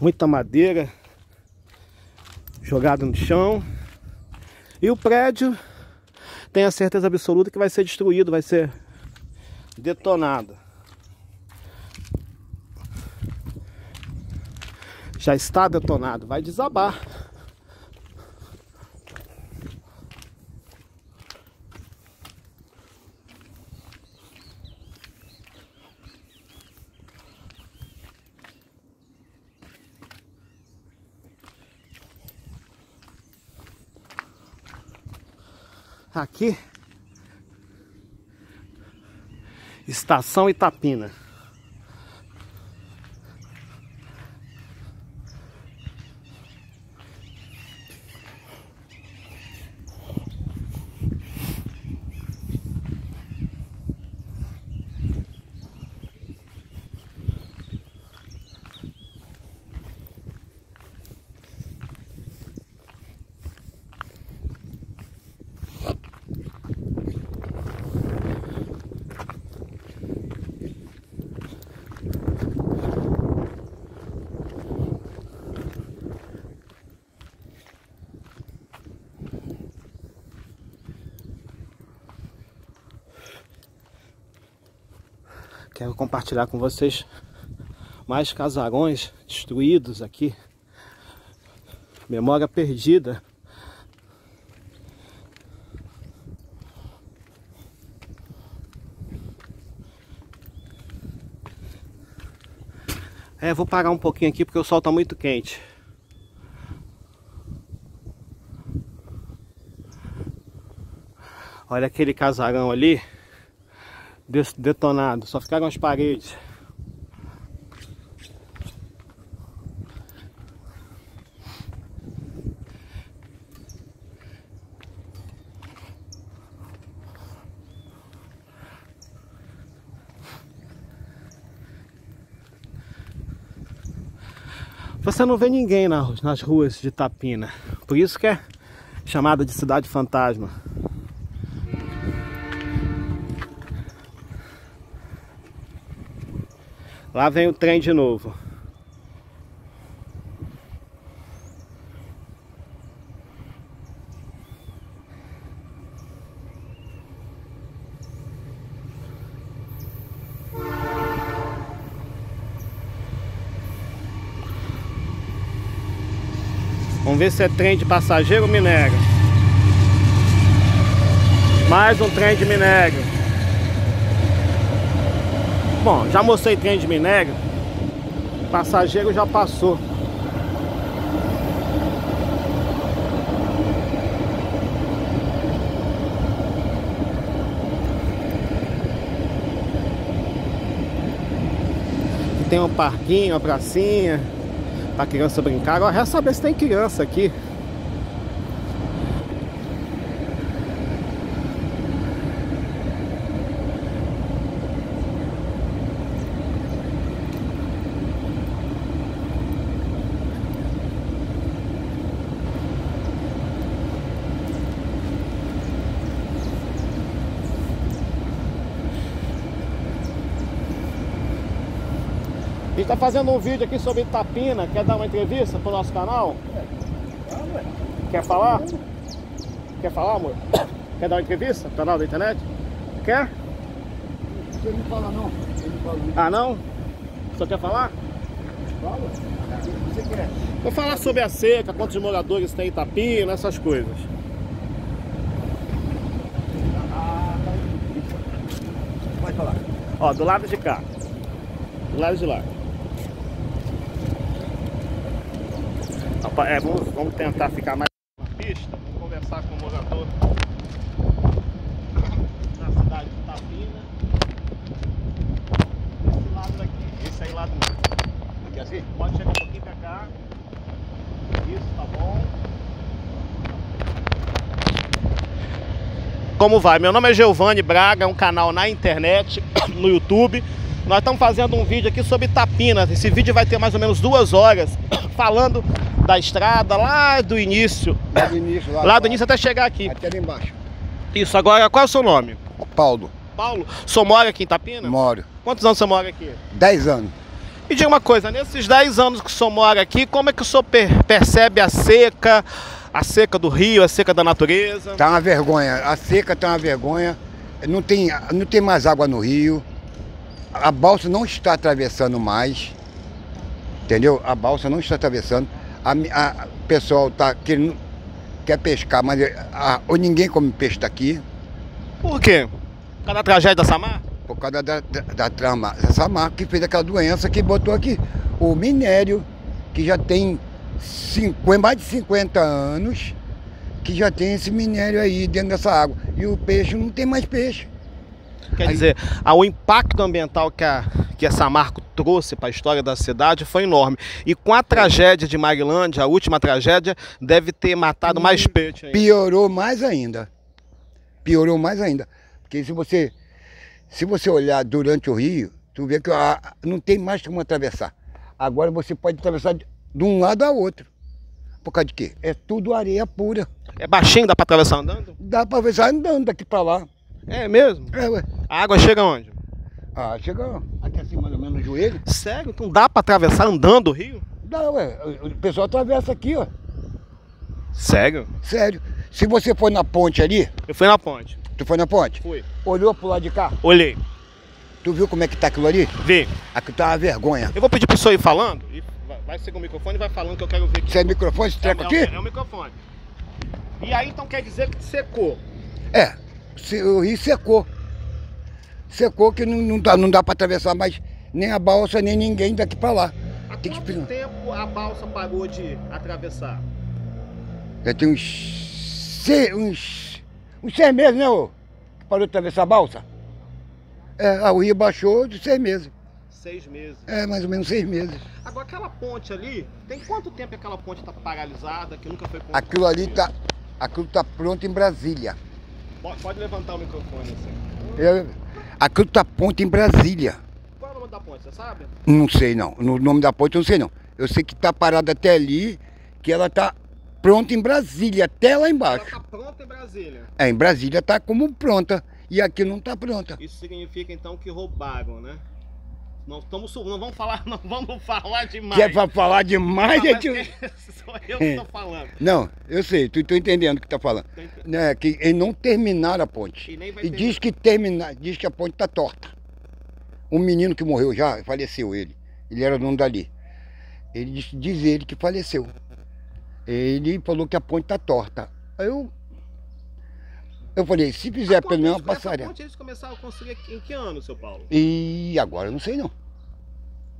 [SPEAKER 1] muita madeira jogada no chão. E o prédio tem a certeza absoluta que vai ser destruído, vai ser detonado. Já está detonado, vai desabar. Aqui, Estação Itapina. Quero compartilhar com vocês mais casarões destruídos aqui. Memória perdida. É, vou parar um pouquinho aqui porque o sol está muito quente. Olha aquele casarão ali detonado, só ficaram as paredes. Você não vê ninguém nas ruas de Tapina, por isso que é chamada de cidade fantasma. Lá vem o trem de novo. Vamos ver se é trem de passageiro ou minério. Mais um trem de minério. Bom, já mostrei trem de minério. Passageiro já passou. Tem um parquinho, uma pracinha pra criança brincar. Agora resta saber se tem criança aqui. Tá fazendo um vídeo aqui sobre Itapina, quer dar uma entrevista pro nosso canal? Quer falar? Quer falar, amor? Quer dar uma entrevista pro canal da internet? Quer?
[SPEAKER 3] Você não fala não.
[SPEAKER 1] Ah não? Só quer falar?
[SPEAKER 3] Fala. Você quer?
[SPEAKER 1] Vou falar sobre a seca, quantos moradores tem em Itapina, essas coisas.
[SPEAKER 3] Pode falar.
[SPEAKER 1] Ó, do lado de cá. Do lado de lá. É, vamos, vamos tentar ficar mais na pista. Vamos conversar com o morador da cidade de Itapina. Esse lado daqui. Esse aí lado.
[SPEAKER 3] Aqui assim?
[SPEAKER 1] Pode chegar um pouquinho pra cá. Isso, tá bom. Como vai? Meu nome é Giovanni Braga, é um canal na internet, [COUGHS] no YouTube. Nós estamos fazendo um vídeo aqui sobre Itapina. Esse vídeo vai ter mais ou menos duas horas [COUGHS] falando da estrada lá do início.
[SPEAKER 3] Lá do início.
[SPEAKER 1] Lá do início até chegar aqui.
[SPEAKER 3] Até lá embaixo.
[SPEAKER 1] Isso, agora qual é o seu nome?
[SPEAKER 3] Paulo,
[SPEAKER 1] Paulo. O senhor mora aqui em Itapina?
[SPEAKER 3] moro.
[SPEAKER 1] Quantos anos você mora aqui?
[SPEAKER 3] 10 anos.
[SPEAKER 1] Me diga uma coisa, nesses 10 anos que o senhor mora aqui, como é que o senhor per- percebe a seca, a seca do rio, a seca da natureza?
[SPEAKER 3] Tá uma vergonha. A seca tá uma vergonha. Não tem, não tem mais água no rio. A balsa não está atravessando mais.
[SPEAKER 7] Entendeu? A balsa não está atravessando. O pessoal tá querendo, quer pescar, mas a- ou ninguém come peixe daqui
[SPEAKER 1] Por quê? Por causa da tragédia da Samar?
[SPEAKER 7] por causa da, da, da trama. Essa marca que fez aquela doença que botou aqui. O minério, que já tem cinqu- mais de 50 anos, que já tem esse minério aí dentro dessa água. E o peixe não tem mais peixe.
[SPEAKER 1] Quer
[SPEAKER 7] Aí-
[SPEAKER 1] dizer, o impacto ambiental que, a, que essa marca trouxe para a história da cidade foi enorme. E com a tragédia de Marilândia, a última tragédia, deve ter matado mais peixe ainda.
[SPEAKER 7] Piorou mais ainda. Piorou mais ainda. Porque se você, se você olhar durante o rio, tu vê que a- não tem mais como atravessar. Agora você pode atravessar de, de um lado a outro. Por causa de quê? É tudo areia pura.
[SPEAKER 1] É baixinho, dá para atravessar andando?
[SPEAKER 7] Dá pra atravessar andando daqui pra lá.
[SPEAKER 1] É mesmo?
[SPEAKER 7] É, ué.
[SPEAKER 1] A água chega onde?
[SPEAKER 7] Ah, chega aqui assim mais ou menos no joelho.
[SPEAKER 1] Sério? Então dá para atravessar andando o rio?
[SPEAKER 7] Dá, ué. O pessoal atravessa aqui, ó.
[SPEAKER 1] Sério?
[SPEAKER 7] Sério. Se você for na ponte ali,
[SPEAKER 1] Eu fui na ponte.
[SPEAKER 7] tu foi na ponte,
[SPEAKER 1] Fui.
[SPEAKER 7] olhou pro lado de cá,
[SPEAKER 1] Olhei.
[SPEAKER 7] tu viu como é que tá aquilo ali?
[SPEAKER 1] Vi.
[SPEAKER 7] Aqui tá uma vergonha.
[SPEAKER 1] Eu vou pedir pro senhor ir falando. E vai, seguir o microfone e vai falando que eu quero ver aqui.
[SPEAKER 7] Você é microfone, esse treco
[SPEAKER 1] é,
[SPEAKER 7] aqui?
[SPEAKER 1] É, é o microfone. E aí então quer dizer que secou.
[SPEAKER 7] É, o rio secou. Secou que não, não, dá, não dá pra atravessar mais nem a balsa, nem ninguém daqui pra lá.
[SPEAKER 1] Há
[SPEAKER 7] Tem que
[SPEAKER 1] quanto
[SPEAKER 7] esperar.
[SPEAKER 1] tempo a balsa parou de atravessar?
[SPEAKER 7] Já tem uns, seis, uns, uns seis meses, né, ô? Que parou de atravessar a balsa? É, o rio baixou de seis meses.
[SPEAKER 1] Seis meses.
[SPEAKER 7] É, mais ou menos seis meses.
[SPEAKER 1] Agora aquela ponte ali, tem quanto tempo que aquela ponte está paralisada, que nunca foi
[SPEAKER 7] Aquilo ali tá, aquilo tá pronto em Brasília.
[SPEAKER 1] Pode, pode levantar o microfone assim.
[SPEAKER 7] É, aquilo tá pronto em Brasília.
[SPEAKER 1] Qual é o nome da ponte, você sabe?
[SPEAKER 7] Não sei não. No nome da ponte eu não sei não. Eu sei que tá parada até ali, que ela tá pronta em Brasília, até lá
[SPEAKER 1] Ela
[SPEAKER 7] embaixo.
[SPEAKER 1] está pronta em Brasília.
[SPEAKER 7] É, em Brasília tá como pronta. E aqui não tá pronta.
[SPEAKER 1] Isso significa então que roubaram, né? Não, estamos, não vamos falar, [LAUGHS] não vamos falar demais.
[SPEAKER 7] Que é pra falar demais,
[SPEAKER 1] Não,
[SPEAKER 7] gente.
[SPEAKER 1] que- [LAUGHS] Sou eu que [LAUGHS] estou falando.
[SPEAKER 7] Não, eu sei, tu tô entendendo o que tá falando.
[SPEAKER 1] Tô entendendo.
[SPEAKER 7] Né, que eles não terminaram a ponte.
[SPEAKER 1] E
[SPEAKER 7] E diz que terminar, diz que a ponte tá torta. Um menino que morreu já, faleceu ele. Ele era dono dali. Ele diz, diz ele que faleceu. Ele falou que a ponte tá torta. Aí eu eu falei, se fizer pelo menos uma
[SPEAKER 1] essa
[SPEAKER 7] passarela.
[SPEAKER 1] ponte eles começaram a construir em que ano, seu Paulo?
[SPEAKER 7] E agora eu não sei não.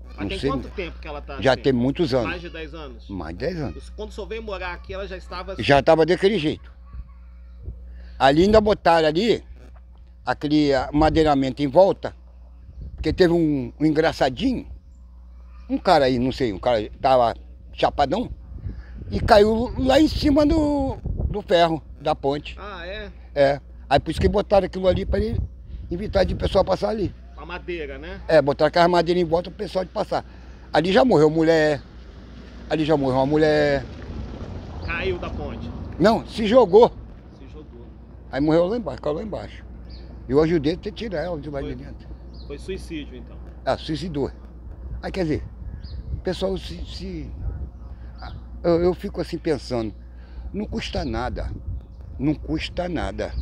[SPEAKER 1] Mas
[SPEAKER 7] Não
[SPEAKER 1] tem
[SPEAKER 7] sei.
[SPEAKER 1] quanto tempo que ela tá
[SPEAKER 7] Já
[SPEAKER 1] assim?
[SPEAKER 7] tem muitos anos.
[SPEAKER 1] Mais de 10 anos?
[SPEAKER 7] Mais de 10 anos.
[SPEAKER 1] Quando o senhor veio morar aqui, ela já estava assim.
[SPEAKER 7] Já estava daquele jeito. Ali ainda botaram ali aquele ah, madeiramento em volta, porque teve um, um engraçadinho, um cara aí, não sei, um cara tava chapadão, e caiu lá em cima do, do ferro da ponte.
[SPEAKER 1] Ah, é?
[SPEAKER 7] É. Aí por isso que botaram aquilo ali para evitar de o pessoal passar ali.
[SPEAKER 1] A madeira, né?
[SPEAKER 7] É, botaram aquela madeira em volta para o pessoal de passar. Ali já morreu mulher, ali já morreu uma mulher.
[SPEAKER 1] Caiu da ponte.
[SPEAKER 7] Não, se jogou.
[SPEAKER 1] Se jogou.
[SPEAKER 7] Aí morreu lá embaixo, caiu lá embaixo. Eu ajudei a tirar ela de lá
[SPEAKER 1] Foi.
[SPEAKER 7] de dentro.
[SPEAKER 1] Foi suicídio, então.
[SPEAKER 7] Ah, suicidou. Aí quer dizer, o pessoal se. se- Ah, Eu, eu fico assim pensando, não custa nada. Não custa nada.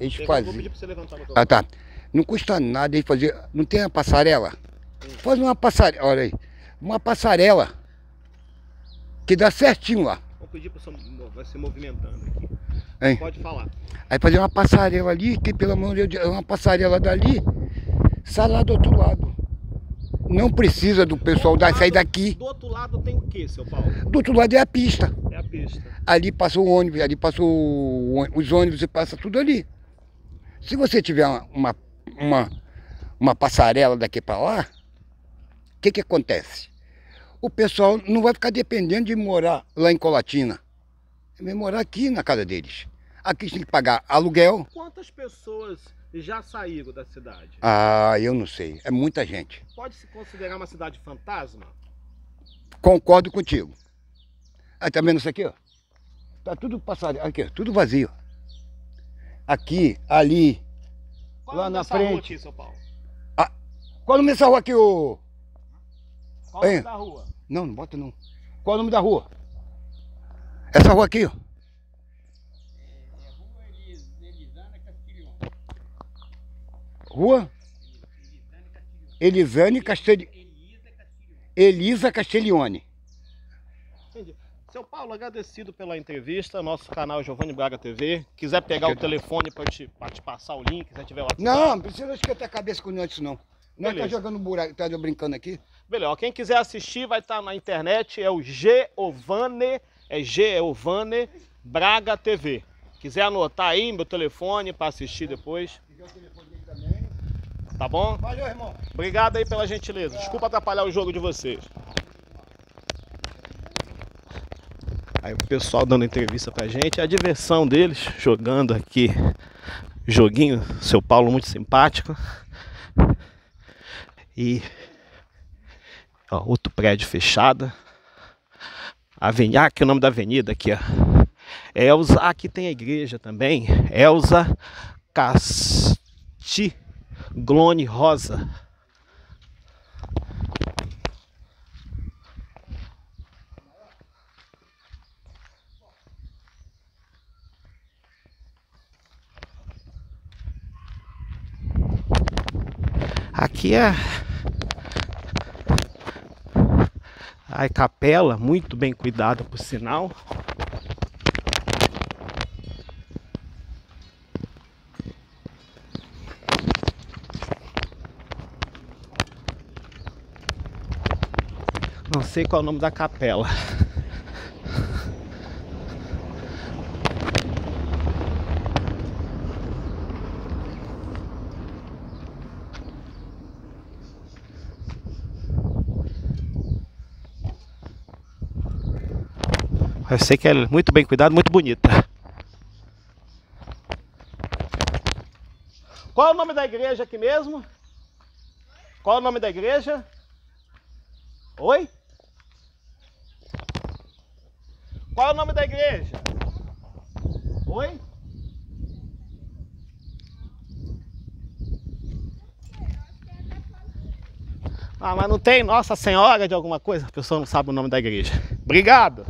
[SPEAKER 7] Eles
[SPEAKER 1] Eu vou
[SPEAKER 7] fazem.
[SPEAKER 1] pedir pra você levantar o
[SPEAKER 7] Ah tá. Não custa nada eles fazer. Não tem a passarela? Faz uma passarela. Olha aí. Uma passarela. Que dá certinho lá.
[SPEAKER 1] Vou pedir senhor. Vai se movimentando aqui.
[SPEAKER 7] Hein?
[SPEAKER 1] Pode falar.
[SPEAKER 7] Aí fazer uma passarela ali, que pelo amor de Deus, uma passarela dali, sai lá do outro lado. Não precisa do pessoal da, sair daqui.
[SPEAKER 1] Do outro lado tem o que, seu Paulo?
[SPEAKER 7] Do outro lado é a pista.
[SPEAKER 1] É a pista.
[SPEAKER 7] Ali passa o ônibus, ali passa o os ônibus e passa tudo ali. Se você tiver uma, uma, uma, passarela daqui para lá, o que, que acontece? O pessoal não vai ficar dependendo de morar lá em Colatina. Vai morar aqui na casa deles. Aqui têm que pagar aluguel.
[SPEAKER 1] Quantas pessoas já saíram da cidade?
[SPEAKER 7] Ah, eu não sei. É muita gente.
[SPEAKER 1] Pode se considerar uma cidade fantasma?
[SPEAKER 7] Concordo contigo. Aí tá vendo isso aqui, ó? Tá tudo passarela. Aqui, tudo vazio. Aqui, ali.
[SPEAKER 1] Qual
[SPEAKER 7] Lá
[SPEAKER 1] é
[SPEAKER 7] na frente.
[SPEAKER 1] aqui, seu Paulo?
[SPEAKER 7] Qual o nome dessa rua aqui, ô?
[SPEAKER 1] Qual é o nome da rua?
[SPEAKER 7] Não, não bota não. Qual o nome da rua? Essa rua aqui, ó. Rua? Elisane Castelhano. Elisa Castiglione.
[SPEAKER 1] Entendi. Seu Paulo, agradecido pela entrevista, nosso canal Giovanni Braga TV. Quiser pegar o telefone para te, pra te passar o link, se tiver WhatsApp.
[SPEAKER 7] Não, não precisa esquentar a cabeça com isso não. Nós tá
[SPEAKER 1] Beleza.
[SPEAKER 7] jogando buraco, tá brincando aqui.
[SPEAKER 1] Beleza, quem quiser assistir vai estar na internet, é o Giovane, é Giovane Braga TV. Quiser anotar aí meu telefone para assistir depois, tá bom?
[SPEAKER 7] Valeu, irmão.
[SPEAKER 1] Obrigado aí pela gentileza. Desculpa atrapalhar o jogo de vocês. Aí o pessoal dando entrevista pra gente, a diversão deles jogando aqui joguinho, seu Paulo muito simpático. E ó, outro prédio fechado. Avenida, ah, aqui é o nome da avenida aqui, ó. Elza, aqui tem a igreja também. Elza Castiglone Rosa. Aqui é a capela, muito bem cuidada por sinal. Não sei qual é o nome da capela. Eu sei que é muito bem cuidado, muito bonita. Qual é o nome da igreja aqui mesmo? Qual é o nome da igreja? Oi? Qual é o nome da igreja? Oi? Ah, mas não tem Nossa Senhora de alguma coisa? A pessoa não sabe o nome da igreja. Obrigado.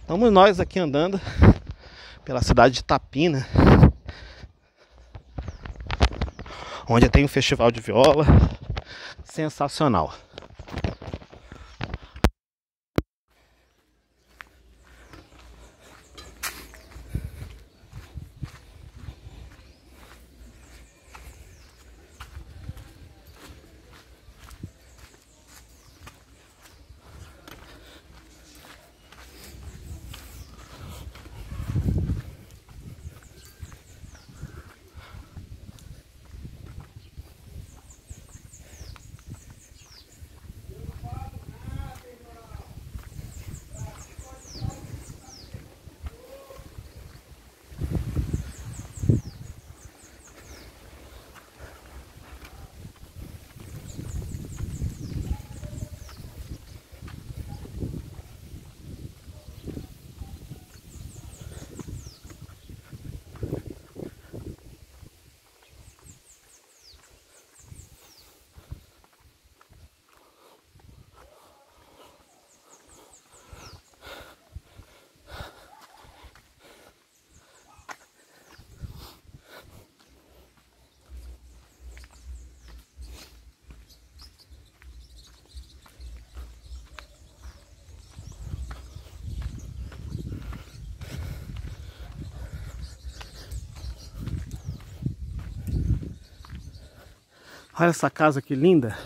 [SPEAKER 1] Estamos nós aqui andando pela cidade de Tapina, onde tem um festival de viola sensacional. Olha essa casa que linda.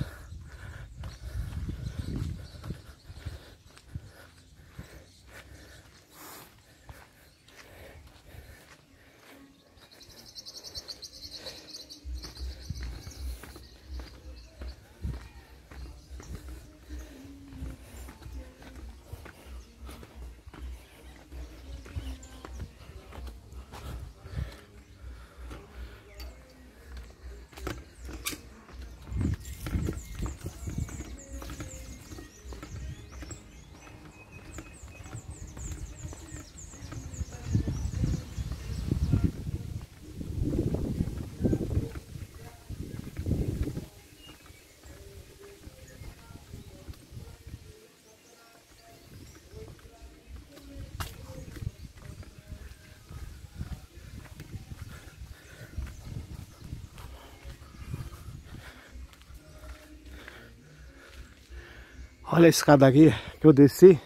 [SPEAKER 1] Olha a escadaria que eu desci.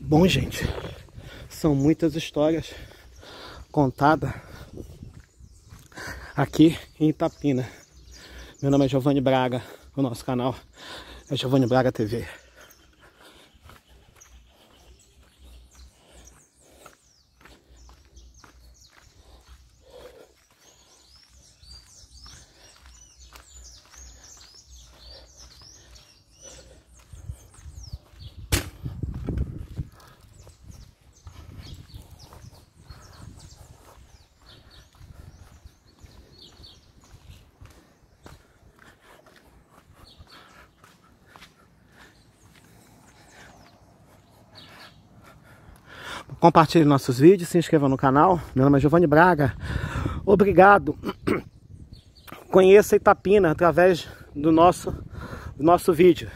[SPEAKER 1] Bom, gente, são muitas histórias contadas aqui em Itapina. Meu nome é Giovanni Braga, o nosso canal é Giovanni Braga TV. Compartilhe nossos vídeos, se inscreva no canal. Meu nome é Giovanni Braga. Obrigado. Conheça Itapina através do nosso, do nosso vídeo.